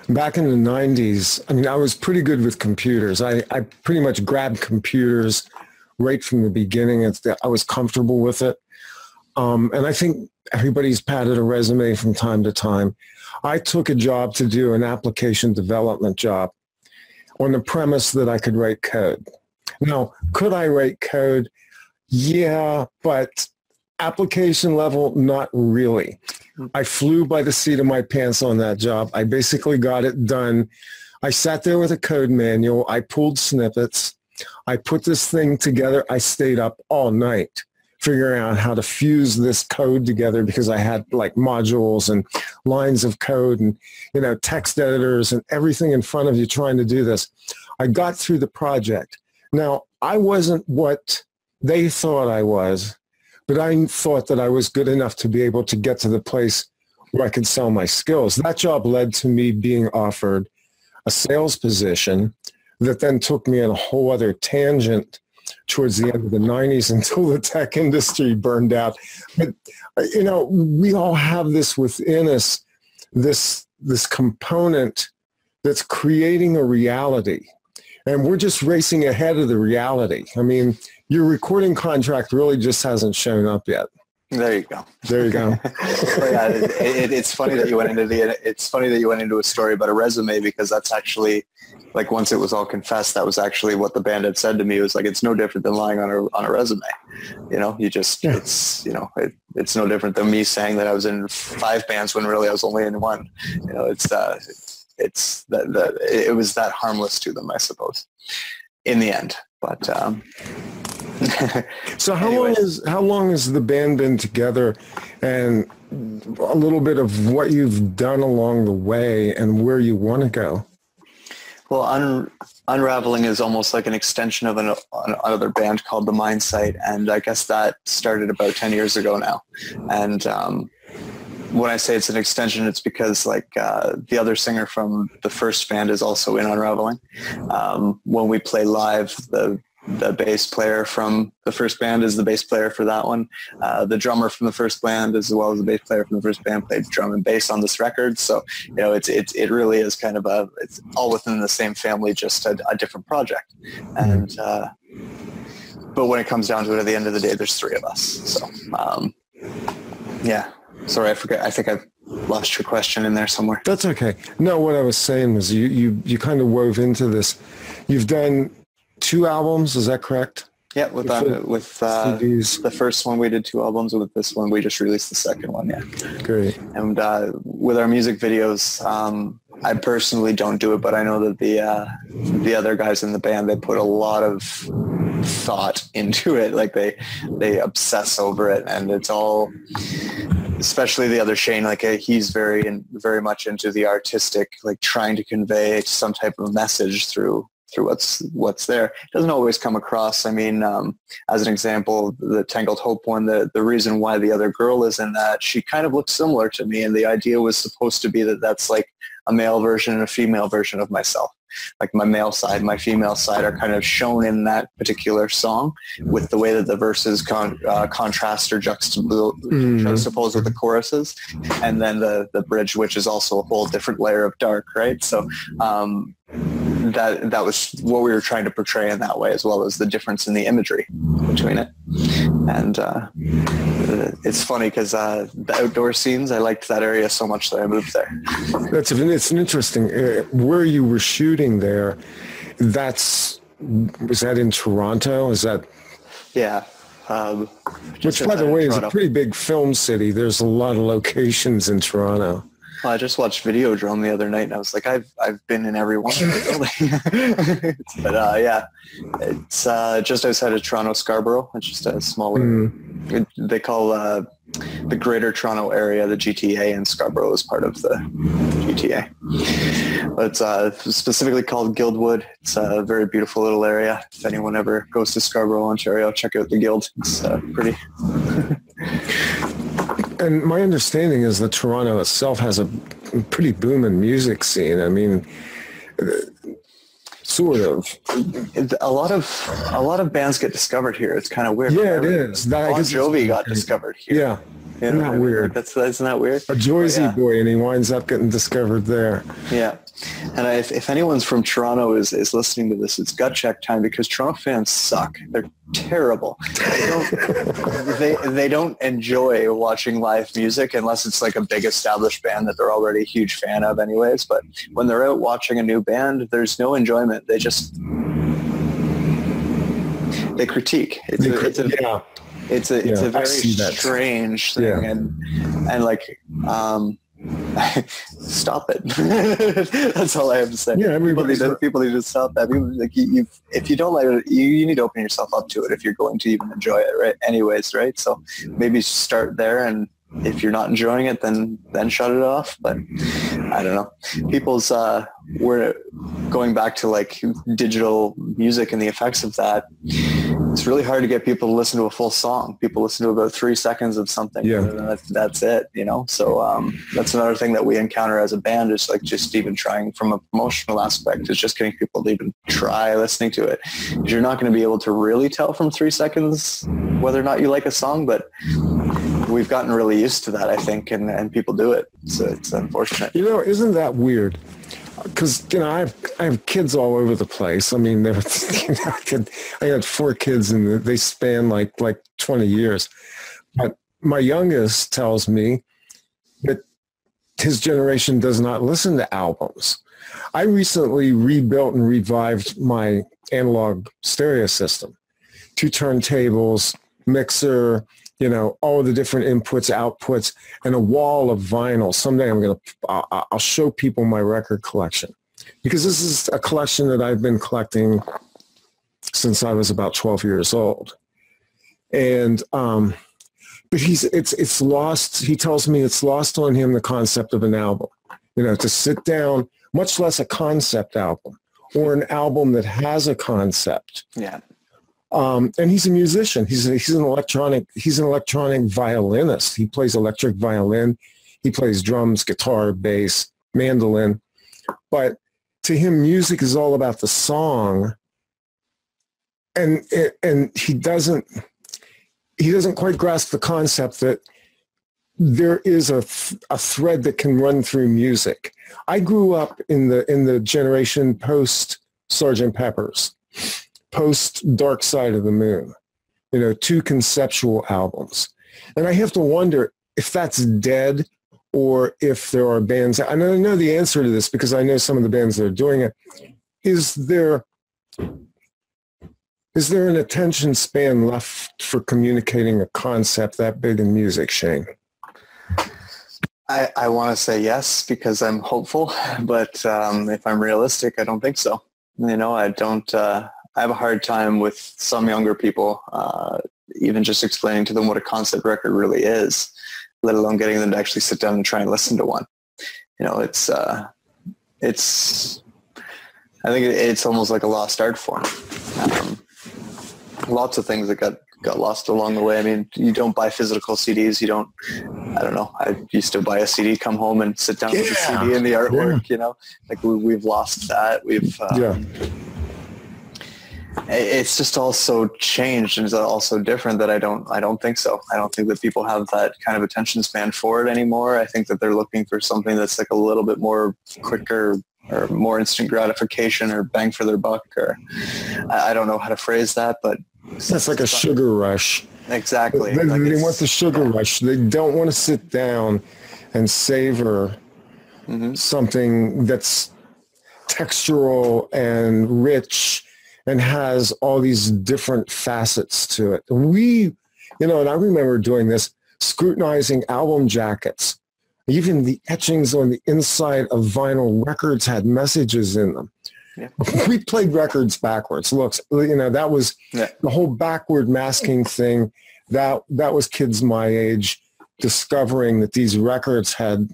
S2: Back in the 90s, I mean, I was pretty good with computers. I, I pretty much grabbed computers right from the beginning. It's I was comfortable with it. Um, and I think everybody's padded a resume from time to time. I took a job to do an application development job on the premise that I could write code. Now, could I write code? Yeah, but application level, not really. Mm. I flew by the seat of my pants on that job. I basically got it done. I sat there with a code manual. I pulled snippets. I put this thing together. I stayed up all night figuring out how to fuse this code together because I had like modules and lines of code and, you know, text editors and everything in front of you trying to do this. I got through the project. Now, I wasn't what they thought I was, but I thought that I was good enough to be able to get to the place where I could sell my skills. That job led to me being offered a sales position that then took me on a whole other tangent towards the end of the 90s until the tech industry burned out. But, you know, we all have this within us, this, this component that's creating a reality. And we're just racing ahead of the reality. I mean, your recording contract really just hasn't shown up yet.
S3: There you go.
S2: There you go.
S3: yeah, it, it, it's funny that you went into the. It's funny that you went into a story about a resume because that's actually, like, once it was all confessed, that was actually what the band had said to me. It was like it's no different than lying on a on a resume. You know, you just yeah. it's you know it, it's no different than me saying that I was in five bands when really I was only in one. You know, it's uh, it's that that it was that harmless to them, I suppose, in the end. But um,
S2: so how long is how long has the band been together, and a little bit of what you've done along the way and where you want to go?
S3: Well, un- unraveling is almost like an extension of an, another band called the Mindsight, and I guess that started about ten years ago now. And um, when I say it's an extension, it's because like uh, the other singer from the first band is also in Unraveling. Um, when we play live, the the bass player from the first band is the bass player for that one. Uh, the drummer from the first band, as well as the bass player from the first band, played drum and bass on this record. So you know, it's it it really is kind of a it's all within the same family, just a, a different project. And uh, but when it comes down to it, at the end of the day, there's three of us. So um, yeah, sorry, I forget. I think I've lost your question in there somewhere.
S2: That's okay. No, what I was saying was you you you kind of wove into this. You've done two albums. Is that correct?
S3: Yeah, with uh, with uh, the first one we did two albums. With this one, we just released the second one. Yeah,
S2: great.
S3: And uh, with our music videos, um, I personally don't do it, but I know that the uh, the other guys in the band they put a lot of thought into it. Like they they obsess over it, and it's all. Especially the other Shane, like uh, he's very very much into the artistic, like trying to convey some type of message through through what's what's there. It doesn't always come across. I mean, um, as an example, the Tangled Hope one, the, the reason why the other girl is in that, she kind of looks similar to me. And the idea was supposed to be that that's like a male version and a female version of myself. Like my male side, my female side are kind of shown in that particular song with the way that the verses con- uh, contrast or juxtapose, mm. juxtapose with the choruses. And then the, the bridge, which is also a whole different layer of dark, right? So um, that that was what we were trying to portray in that way, as well as the difference in the imagery. between it. And uh, it's funny because uh, the outdoor scenes, I liked that area so much that I moved there.
S2: That's it's an interesting uh, where you were shooting there. That's was that in Toronto? Is that
S3: yeah? Um,
S2: Which, by the way, is a pretty big film city. There's a lot of locations in Toronto.
S3: Well, I just watched Videodrome the other night, and I was like, I've I've been in every one. but uh, yeah, it's uh, just outside of Toronto, Scarborough. It's just a smaller. Mm. It, they call uh, the Greater Toronto Area the GTA, and Scarborough is part of the GTA. But it's uh, specifically called Guildwood. It's a very beautiful little area. If anyone ever goes to Scarborough, Ontario, check out the Guild. It's uh, pretty.
S2: and my understanding is that Toronto itself has a pretty booming music scene. I mean, uh, sort of.
S3: A lot of a lot of bands get discovered here. It's kind of weird.
S2: Yeah, it is.
S3: That, bon Jovi got discovered here.
S2: Yeah. You know, not weird.
S3: That's not that weird.
S2: A Jersey yeah. boy, and he winds up getting discovered there.
S3: Yeah, and I, if, if anyone's from Toronto is, is listening to this, it's gut check time because Toronto fans suck. They're terrible. They don't, they, they don't enjoy watching live music unless it's like a big established band that they're already a huge fan of, anyways. But when they're out watching a new band, there's no enjoyment. They just they critique. It's, a, it's a, yeah. It's a it's yeah, a very strange thing, yeah. and and like um, stop it. That's all I have to say. Yeah, people need, to, people need to stop that. People, like you, you, if you don't like it, you, you need to open yourself up to it if you're going to even enjoy it, right? Anyways, right? So maybe start there and if you're not enjoying it, then then shut it off. But I don't know. People's uh, we're going back to like digital music and the effects of that. It's really hard to get people to listen to a full song. People listen to about three seconds of something.
S2: Yeah,
S3: that's, that's it. You know. So um, that's another thing that we encounter as a band is like just even trying from a promotional aspect is just getting people to even try listening to it. You're not going to be able to really tell from three seconds whether or not you like a song, but we've gotten really used to that, I think, and, and people do it. So it's unfortunate.
S2: You know, isn't that weird? Because you know, I have I have kids all over the place. I mean, you know, I, had, I had four kids, and they span like like twenty years. But my youngest tells me that his generation does not listen to albums. I recently rebuilt and revived my analog stereo system, two turntables, mixer, you know, all the different inputs, outputs, and a wall of vinyl. Someday I'm going to, I'll show people my record collection because this is a collection that I've been collecting since I was about 12 years old. And, um, but he's, it's, it's lost. He tells me it's lost on him the concept of an album, you know, to sit down, much less a concept album or an album that has a concept.
S3: Yeah.
S2: Um, and he's a musician. He's a, he's an electronic he's an electronic violinist. He plays electric violin. He plays drums, guitar, bass, mandolin. But to him, music is all about the song. And and he doesn't he doesn't quite grasp the concept that there is a, a thread that can run through music. I grew up in the in the generation post Sergeant Pepper's post Dark Side of the Moon, you know, two conceptual albums. And I have to wonder if that's dead or if there are bands. I I know the answer to this because I know some of the bands that are doing it. Is there is there an attention span left for communicating a concept that big in music, Shane?
S3: I, I want to say yes because I'm hopeful, but um, if I'm realistic, I don't think so. You know, I don't. Uh, I have a hard time with some younger people, uh, even just explaining to them what a concept record really is, let alone getting them to actually sit down and try and listen to one. You know, it's uh, it's. I think it's almost like a lost art form. Um, lots of things that got got lost along the way. I mean, you don't buy physical CDs. You don't. I don't know. I used to buy a CD, come home, and sit down yeah. with the CD and the artwork. Yeah. You know, like we, have lost that. We've um,
S2: yeah
S3: it's just all so changed and it's also different that I don't I don't think so. I don't think that people have that kind of attention span for it anymore. I think that they're looking for something that's like a little bit more quicker or more instant gratification or bang for their buck or I, I don't know how to phrase that, but
S2: That's like a sugar rush.
S3: Exactly.
S2: They,
S3: Like
S2: they want the sugar rush. They don't want to sit down and savor
S3: Mhm.
S2: something that's textural and rich and has all these different facets to it. We, you know, and I remember doing this, scrutinizing album jackets. Even the etchings on the inside of vinyl records had messages in them.
S3: Yeah.
S2: We played records backwards. Looks, you know, that was
S3: Yeah.
S2: the whole backward masking thing. That that was kids my age discovering that these records had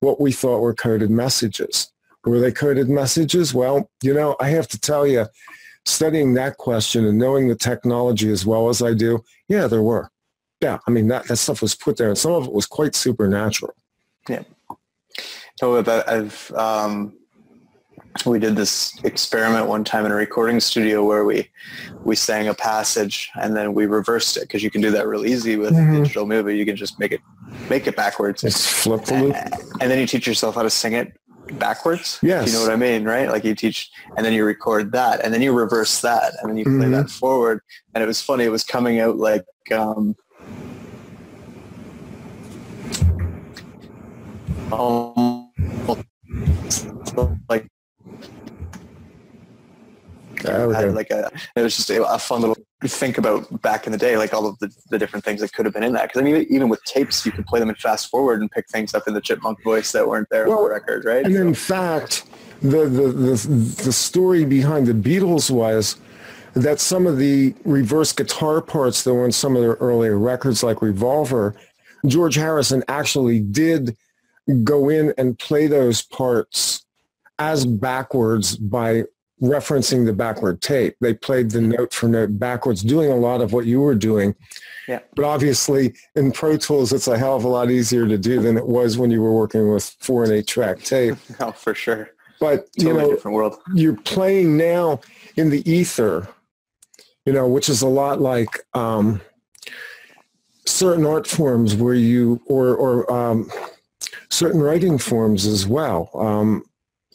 S2: what we thought were coded messages. Were they coded messages? Well, you know, I have to tell you, studying that question and knowing the technology as well as I do, yeah, there were. Yeah, I mean, that, that stuff was put there, and some of it was quite supernatural. Yeah.
S3: So that I've um, we did this experiment one time in a recording studio where we we sang a passage and then we reversed it because you can do that real easy with
S2: Mhm.
S3: digital movie. You can just make it make it backwards,
S2: Just flip the loop.
S3: and then you teach yourself how to sing it backwards.
S2: Yes.
S3: you know what I mean, right? Like you teach, and then you record that, and then you reverse that, and then you play
S2: Mhm.
S3: that forward. And it was funny. It was coming out like. Um, um, like
S2: There we
S3: had
S2: go.
S3: like a it was just a, a fun little think about back in the day like all of the, the different things that could have been in that because I mean even with tapes you could play them and fast forward and pick things up in the chipmunk voice that weren't there
S2: Well,
S3: on the record right
S2: And in fact, the, the, the, the story behind the Beatles was that some of the reverse guitar parts that were on some of their earlier records like Revolver, George Harrison actually did go in and play those parts as backwards by referencing the backward tape. They played the note for note backwards, doing a lot of what you were doing.
S3: Yeah.
S2: But obviously in Pro Tools, it's a hell of a lot easier to do than it was when you were working with four and eight track tape.
S3: oh for sure
S2: But, you know,
S3: different world.
S2: you're playing now in the ether, you know, which is a lot like um, certain art forms where you, or, or um, certain writing forms as well. Um,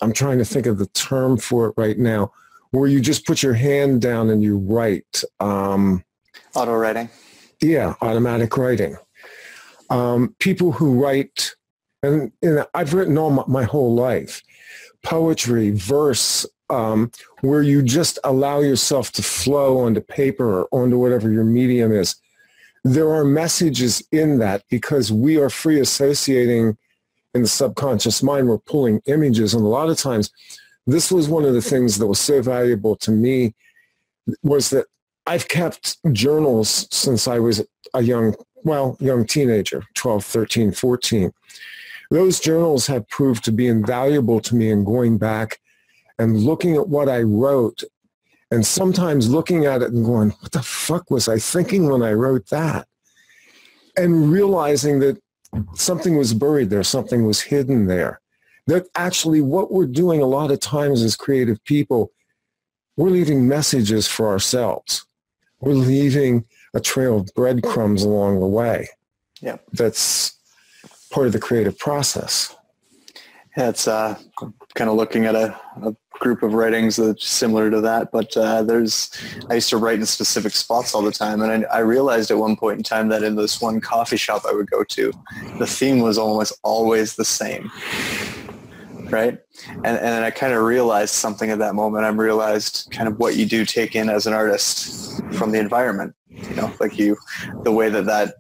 S2: I'm trying to think of the term for it right now, where you just put your hand down and you write. Um,
S3: auto writing
S2: yeah, automatic writing. Um, people who write, and, and I've written all my, my whole life, poetry, verse, um, where you just allow yourself to flow onto paper or onto whatever your medium is. There are messages in that because we are free associating in the subconscious mind. We're pulling images. And a lot of times, this was one of the things that was so valuable to me was that I've kept journals since I was a young, well, young teenager, 12, 13, 14. Those journals have proved to be invaluable to me in going back and looking at what I wrote and sometimes looking at it and going, what the fuck was I thinking when I wrote that? And realizing that something was buried there, something was hidden there. That actually what we're doing a lot of times as creative people, we're leaving messages for ourselves. We're leaving a trail of breadcrumbs along the way.
S3: Yeah.
S2: That's part of the creative process.
S3: Yeah, it's uh, kind of looking at a, a group of writings that's similar to that. But uh, there's, I used to write in specific spots all the time, and I, I realized at one point in time that in this one coffee shop I would go to, the theme was almost always the same, right? And and then I kind of realized something at that moment. I realized kind of what you do take in as an artist from the environment. You know, like you, the way that that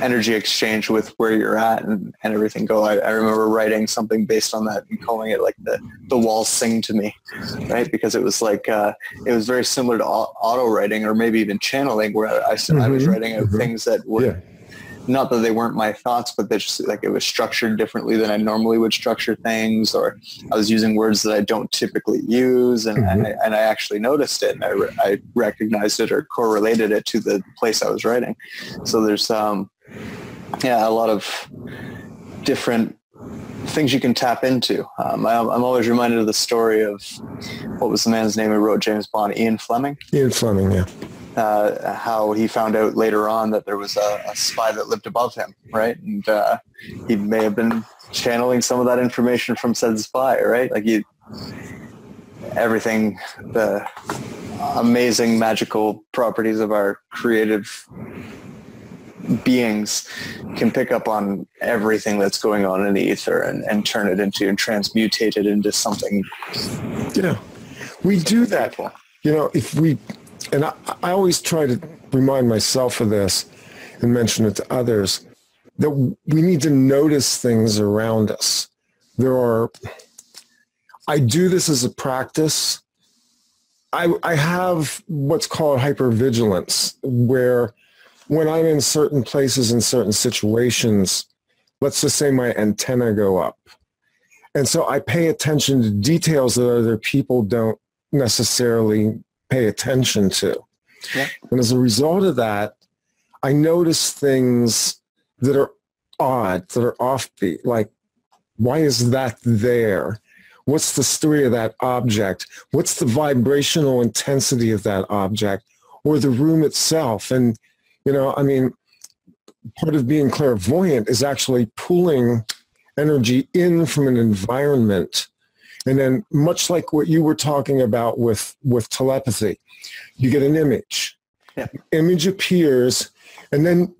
S3: energy exchange with where you're at and, and everything go. I, I remember writing something based on that and calling it like the, the walls sing to me, right? Because it was like, uh, it was very similar to auto writing or maybe even channeling where I, I, I was
S2: Mhm,
S3: writing out
S2: mhm.
S3: things that were
S2: Yeah.
S3: not that they weren't my thoughts, but they just like it was structured differently than I normally would structure things, or I was using words that I don't typically use, and, and, I, and I actually noticed it, and I, re- I recognized it or correlated it to the place I was writing. So there's, um, yeah, a lot of different things you can tap into. Um, I, I'm always reminded of the story of what was the man's name who wrote James Bond, Ian Fleming
S2: Ian Fleming, yeah.
S3: uh, how he found out later on that there was a, a spy that lived above him, right? And uh, he may have been channeling some of that information from said spy, right? Like you, everything, the amazing magical properties of our creative beings can pick up on everything that's going on in the ether and, and turn it into and transmutate it into something.
S2: Yeah, we do that. You know, if we, and I, I always try to remind myself of this and mention it to others, that we need to notice things around us. There are, I do this as a practice. I, I have what's called hypervigilance, where when I'm in certain places in certain situations, let's just say my antenna go up. And so I pay attention to details that other people don't necessarily pay attention to. Yeah. And as a result of that, I notice things that are odd, that are offbeat, like why is that there? What's the story of that object? What's the vibrational intensity of that object or the room itself? And you know, I mean, part of being clairvoyant is actually pulling energy in from an environment. And then much like what you were talking about with, with telepathy, you get an image. Yeah. Image appears and then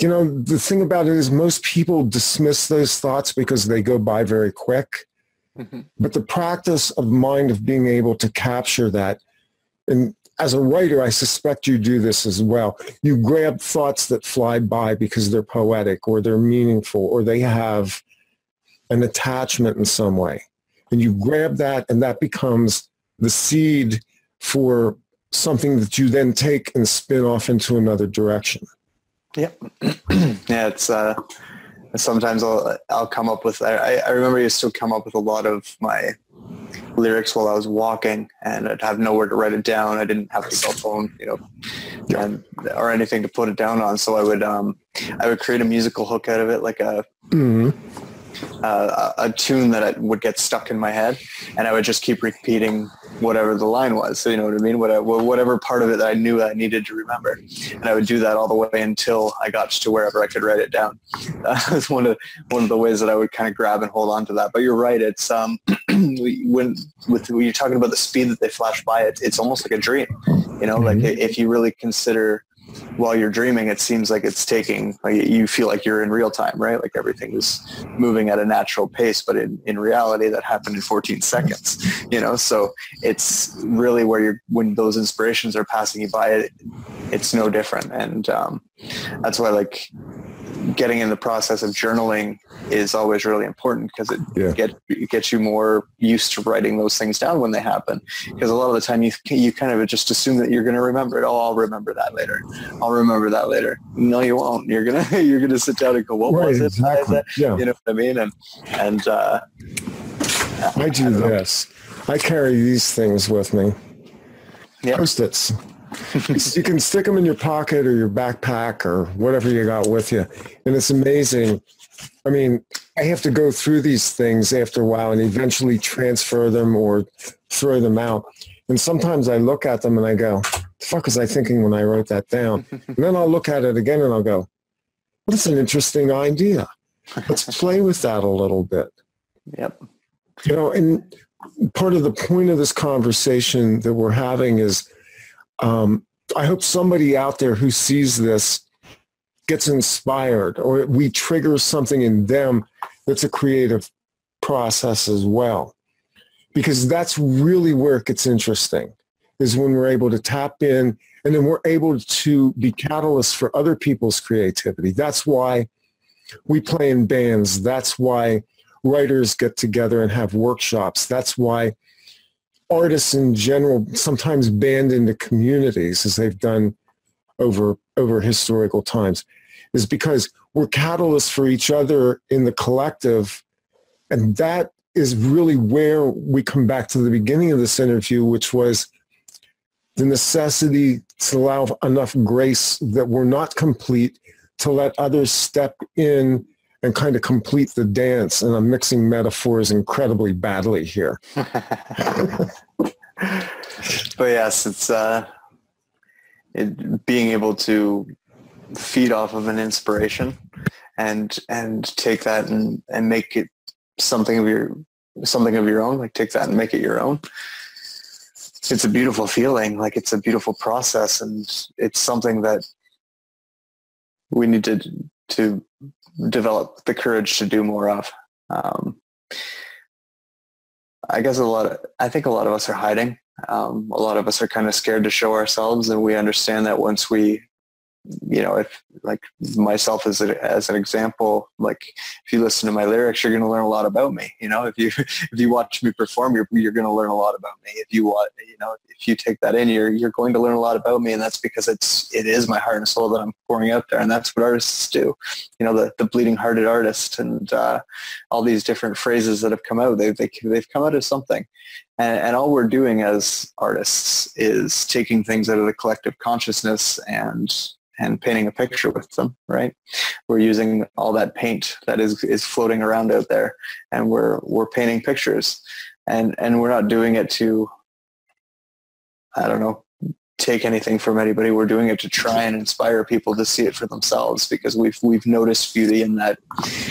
S2: you know the thing about it is most people dismiss those thoughts because they go by very quick mm-hmm. but the practice of mind of being able to capture that and as a writer, I suspect you do this as well. You grab thoughts that fly by because they're poetic or they're meaningful or they have an attachment in some way. And you grab that and that becomes the seed for something that you then take and spin off into another direction.
S3: Yep. yeah, it's uh, sometimes I'll I'll come up with I, I remember I used to come up with a lot of my lyrics while I was walking, and I'd have nowhere to write it down. I didn't have a cell phone, you know, and, or anything to put it down on. So I would um, I would create a musical hook out of it, like a mm-hmm uh, a tune that would get stuck in my head, and I would just keep repeating whatever the line was. So you know what I mean? Whatever, whatever part of it that I knew I needed to remember, and I would do that all the way until I got to wherever I could write it down. That was one of one of the ways that I would kind of grab and hold on to that. But you're right. It's um, when with when you're talking about the speed that they flash by, it, it's almost like a dream. You know, mm-hmm. like if you really consider while you're dreaming, it seems like it's taking, like you feel like you're in real time, right? Like everything is moving at a natural pace, but in, in reality that happened in 14 seconds, you know? So it's really where you're, when those inspirations are passing you by, it, it's no different. And um, that's why like getting in the process of journaling is always really important because it, yeah. get, it gets you more used to writing those things down when they happen. Because a lot of the time you you kind of just assume that you're going to remember it. Oh, I'll remember that later. I'll remember that later. No, you won't. You're gonna you're gonna sit down and go, what right, was it? Exactly. Yeah. You know what I mean? And and uh,
S2: I do I this. I carry these things with me. Yep. Post-its you can stick them in your pocket or your backpack or whatever you got with you. And it's amazing. I mean, I have to go through these things after a while and eventually transfer them or throw them out. And sometimes I look at them and I go, the fuck was I thinking when I wrote that down? And then I'll look at it again and I'll go, what's an interesting idea? Let's play with that a little bit.
S3: Yep.
S2: You know, and part of the point of this conversation that we're having is um, I hope somebody out there who sees this gets inspired or we trigger something in them that's a creative process as well. Because that's really where it gets interesting is when we're able to tap in and then we're able to be catalysts for other people's creativity. That's why we play in bands. That's why writers get together and have workshops. That's why artists in general sometimes band into communities as they've done over over historical times is because we're catalysts for each other in the collective. And that is really where we come back to the beginning of this interview which was the necessity to allow enough grace that we're not complete to let others step in and kind of complete the dance. And I'm mixing metaphors incredibly badly here.
S3: but yes, it's uh, it, being able to feed off of an inspiration and and take that and, and make it something of your something of your own. Like take that and make it your own. it's a beautiful feeling. Like it's a beautiful process, and it's something that we need to to develop the courage to do more of. Um, I guess a lot of, I think a lot of us are hiding. Um, a lot of us are kind of scared to show ourselves and we understand that once we you know, if like myself as a, as an example, like if you listen to my lyrics, you're going to learn a lot about me. You know, if you if you watch me perform, you're you're going to learn a lot about me. If you want, you know, if you take that in, you're you're going to learn a lot about me, and that's because it's it is my heart and soul that I'm pouring out there, and that's what artists do. You know, the the bleeding hearted artist, and uh, all these different phrases that have come out, they they they've come out of something. And, and all we're doing as artists is taking things out of the collective consciousness and and painting a picture with them, right? We're using all that paint that is, is floating around out there and we're, we're painting pictures and, and we're not doing it to, I don't know, take anything from anybody. We're doing it to try and inspire people to see it for themselves because we've we've noticed beauty in that.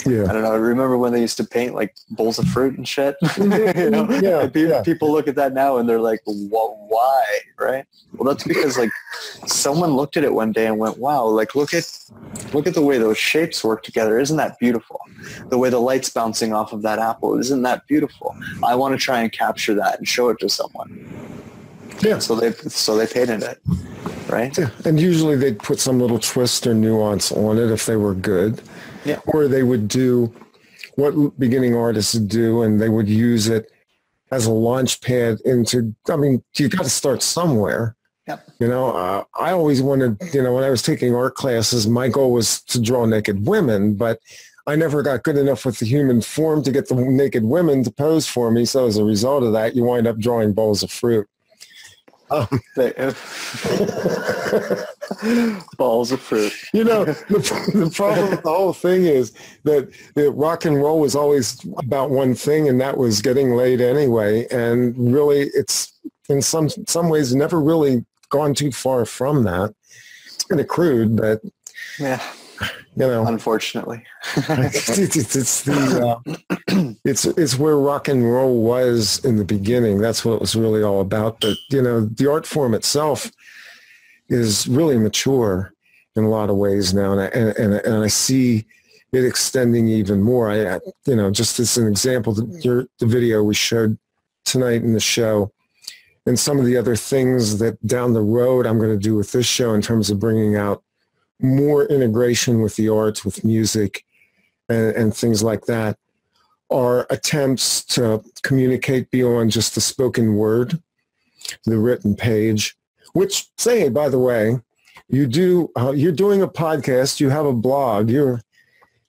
S3: Yeah. I don't know. I remember when they used to paint like bowls of fruit and shit. you know? yeah, people, yeah. people look at that now and they're like, well, "Why?" Right? Well, that's because like someone looked at it one day and went, "Wow! Like look at look at the way those shapes work together. Isn't that beautiful? The way the light's bouncing off of that apple. Isn't that beautiful? I want to try and capture that and show it to someone." Yeah. So they so they painted it, right?
S2: Yeah. And usually they'd put some little twist or nuance on it if they were good.
S3: Yeah.
S2: Or they would do what beginning artists do, and they would use it as a launch pad into. I mean, you got to start somewhere.
S3: Yep.
S2: You know, uh, I always wanted. You know, when I was taking art classes, my goal was to draw naked women, but I never got good enough with the human form to get the naked women to pose for me. So as a result of that, you wind up drawing bowls of fruit.
S3: Um, Balls of fruit.
S2: You know, the, the problem with the whole thing is that, that rock and roll was always about one thing, and that was getting laid anyway. And really, it's in some some ways never really gone too far from that. It's kind of crude, but
S3: yeah,
S2: you know,
S3: unfortunately,
S2: it's, it's, the uh, it's it's where rock and roll was in the beginning. That's what it was really all about. But you know, the art form itself is really mature in a lot of ways now, and I, and, and, I see it extending even more. I, you know, just as an example, the, your, the video we showed tonight in the show, and some of the other things that down the road I'm going to do with this show in terms of bringing out more integration with the arts, with music, and, and things like that, are attempts to communicate beyond just the spoken word, the written page. Which, say, by the way, you do. Uh, you're doing a podcast. You have a blog. You're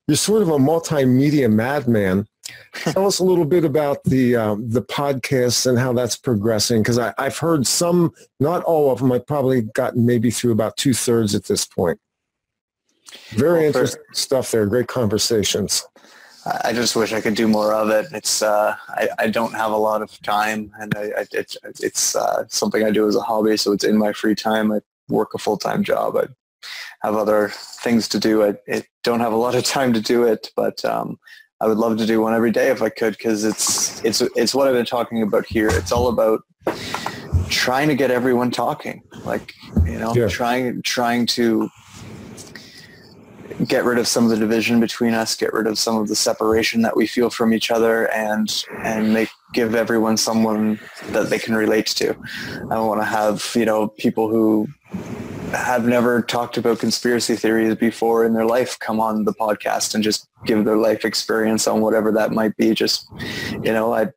S2: you're sort of a multimedia madman. Tell us a little bit about the um, the podcast and how that's progressing. Because I've heard some, not all of them. I've probably gotten maybe through about two thirds at this point. Very well, interesting stuff there. Great conversations.
S3: I just wish I could do more of it. It's uh, I, I don't have a lot of time, and I, I, it's it's uh, something I do as a hobby. So it's in my free time. I work a full time job. I have other things to do. I, I, don't have a lot of time to do it, but um, I would love to do one every day if I could, because it's it's it's what I've been talking about here. It's all about trying to get everyone talking. Like you know, yeah. trying trying to get rid of some of the division between us, get rid of some of the separation that we feel from each other, and and make give everyone someone that they can relate to. I want to have you know people who have never talked about conspiracy theories before in their life come on the podcast and just give their life experience on whatever that might be. Just you know, I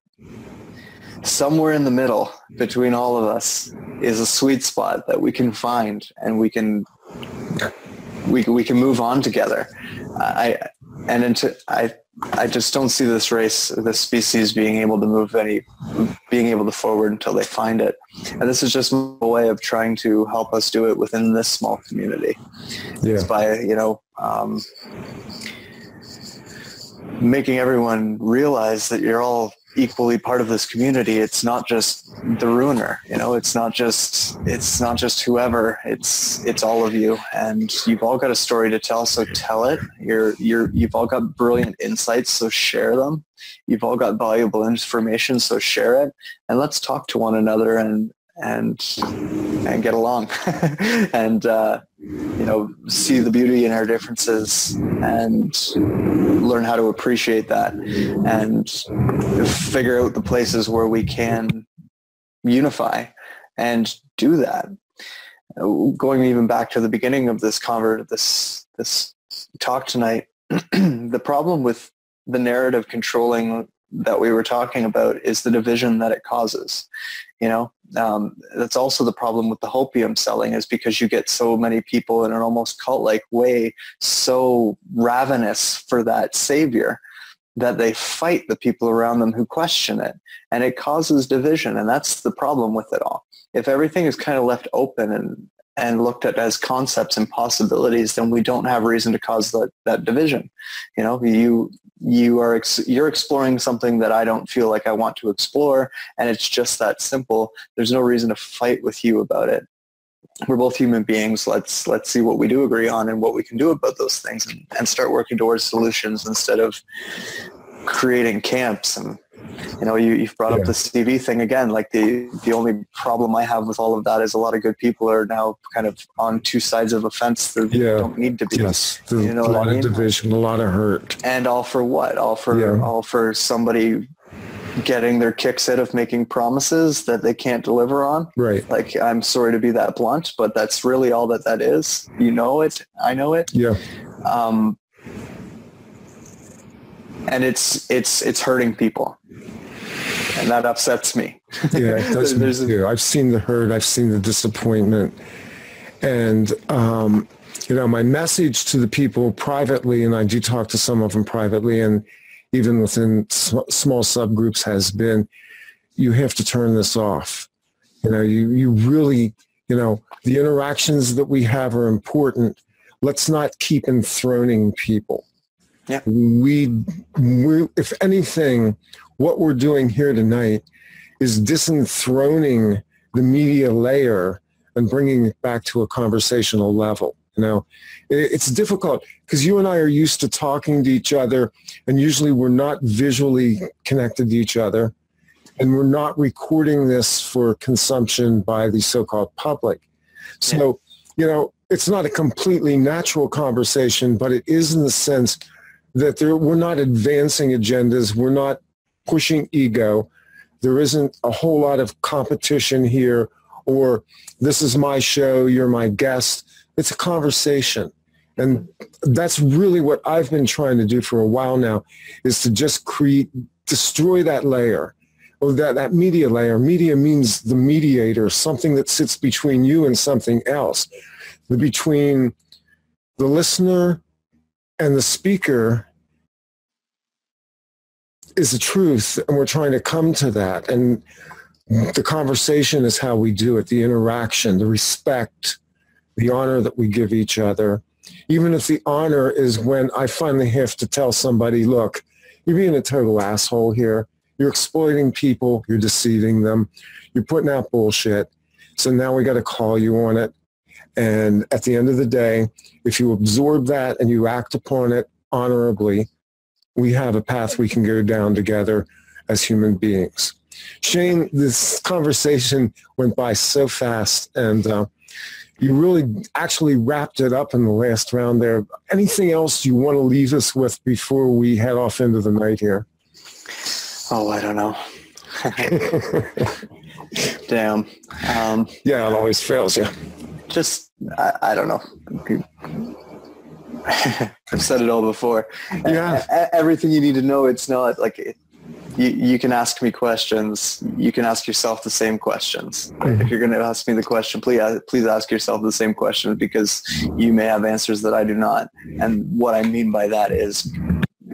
S3: somewhere in the middle between all of us is a sweet spot that we can find and we can we we can move on together. I and into I I just don't see this race, this species being able to move any, being able to forward until they find it. And this is just a way of trying to help us do it within this small community. Yeah. It's by, you know, um, making everyone realize that you're all equally part of this community. It's not just the ruiner, you know, it's not just, it's not just whoever, it's, it's all of you. And you've all got a story to tell. So tell it. You're, you're, you've all got brilliant insights. So share them. You've all got valuable information. So share it and let's talk to one another and, and and get along. And uh, you know see the beauty in our differences and learn how to appreciate that and figure out the places where we can unify and do that. Going even back to the beginning of this convert this this talk tonight the problem with the narrative controlling that we were talking about is the division that it causes you know? Um, that's also the problem with the hopium selling is because you get so many people in an almost cult-like way so ravenous for that savior that they fight the people around them who question it. And it causes division and that's the problem with it all. If everything is kind of left open and and looked at as concepts and possibilities, then we don't have reason to cause that, that division. You know, you you are ex- you're exploring something that I don't feel like I want to explore, and it's just that simple. There's no reason to fight with you about it. We're both human beings. Let's let's see what we do agree on and what we can do about those things, and, and start working towards solutions instead of creating camps and you know, you, have brought yeah. up the CV thing again. Like the the only problem I have with all of that is a lot of good people are now kind of on two sides of a fence that yeah. don't need to be.
S2: Yes, There's you know a lot I mean? of division, a lot of hurt,
S3: and all for what? All for yeah. all for somebody getting their kicks out of making promises that they can't deliver on.
S2: Right.
S3: Like I'm sorry to be that blunt, but that's really all that that is. You know it. I know it.
S2: Yeah.
S3: Um, and it's it's it's hurting people and that upsets me.
S2: Yeah it does me too. i've seen the hurt i've seen the disappointment. And um, you know my message to the people privately and i do talk to some of them privately and even within sm- small subgroups has been you have to turn this off. You know you, you really you know the interactions that we have are important. Let's not keep enthroning people.
S3: Yeah.
S2: We, we, if anything, what we're doing here tonight is disenthroning the media layer and bringing it back to a conversational level. You know, it's difficult because you and I are used to talking to each other, and usually we're not visually connected to each other, and we're not recording this for consumption by the so-called public. So, yeah. you know, it's not a completely natural conversation, but it is in the sense that there, we're not advancing agendas. We're not pushing ego. There isn't a whole lot of competition here or this is my show, you're my guest. It's a conversation. And that's really what I've been trying to do for a while now is to just create, destroy that layer or that, that media layer. Media means the mediator, something that sits between you and something else, between the listener and the speaker is the truth and we're trying to come to that. And the conversation is how we do it the interaction the respect the honor that we give each other. Even if the honor is when i finally have to tell somebody look you're being a total asshole here. You're exploiting people. You're deceiving them. You're putting out bullshit. So now we got to call you on it. And at the end of the day if you absorb that and you act upon it honorably we have a path we can go down together as human beings. Shane, this conversation went by so fast and uh, you really actually wrapped it up in the last round there. Anything else you want to leave us with before we head off into the night here?
S3: Oh, I don't know. Damn. Um,
S2: yeah, it always fails you.
S3: Just, I, I don't know. I've said it all before.
S2: Yeah.
S3: Everything you need to know. It's not like it, you, you can ask me questions. You can ask yourself the same questions. Mm-hmm. If you're going to ask me the question, please please ask yourself the same question because you may have answers that I do not. And what I mean by that is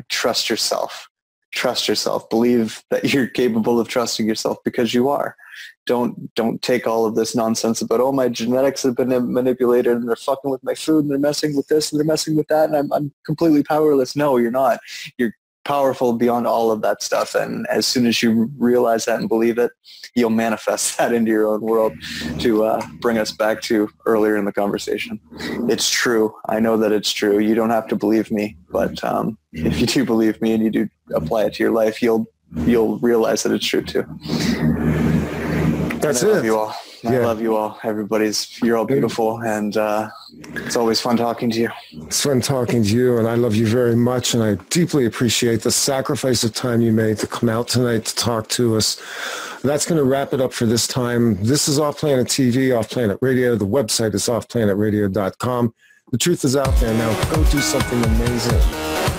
S3: trust yourself. Trust yourself. Believe that you're capable of trusting yourself because you are don't don't take all of this nonsense about oh my genetics have been manipulated and they're fucking with my food and they're messing with this and they're messing with that and I'm I'm completely powerless. No, you're not. You're powerful beyond all of that stuff. And as soon as you realize that and believe it you'll manifest that into your own world to uh, bring us back to earlier in the conversation. It's true. I know that it's true. You don't have to believe me but um, if you do believe me and you do apply it to your life you'll you'll realize that it's true too
S2: that's it.
S3: love you all. I
S2: Yeah.
S3: love you all. Everybody's, you're all beautiful. And uh, it's always fun talking to you.
S2: It's fun talking to you, and I love you very much, and I deeply appreciate the sacrifice of time you made to come out tonight to talk to us. That's going to wrap it up for this time. This is Off Planet TV, Off Planet Radio. The website is offplanetradio.com. The truth is out there now. Go do something amazing.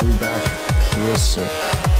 S2: We'll be back real soon.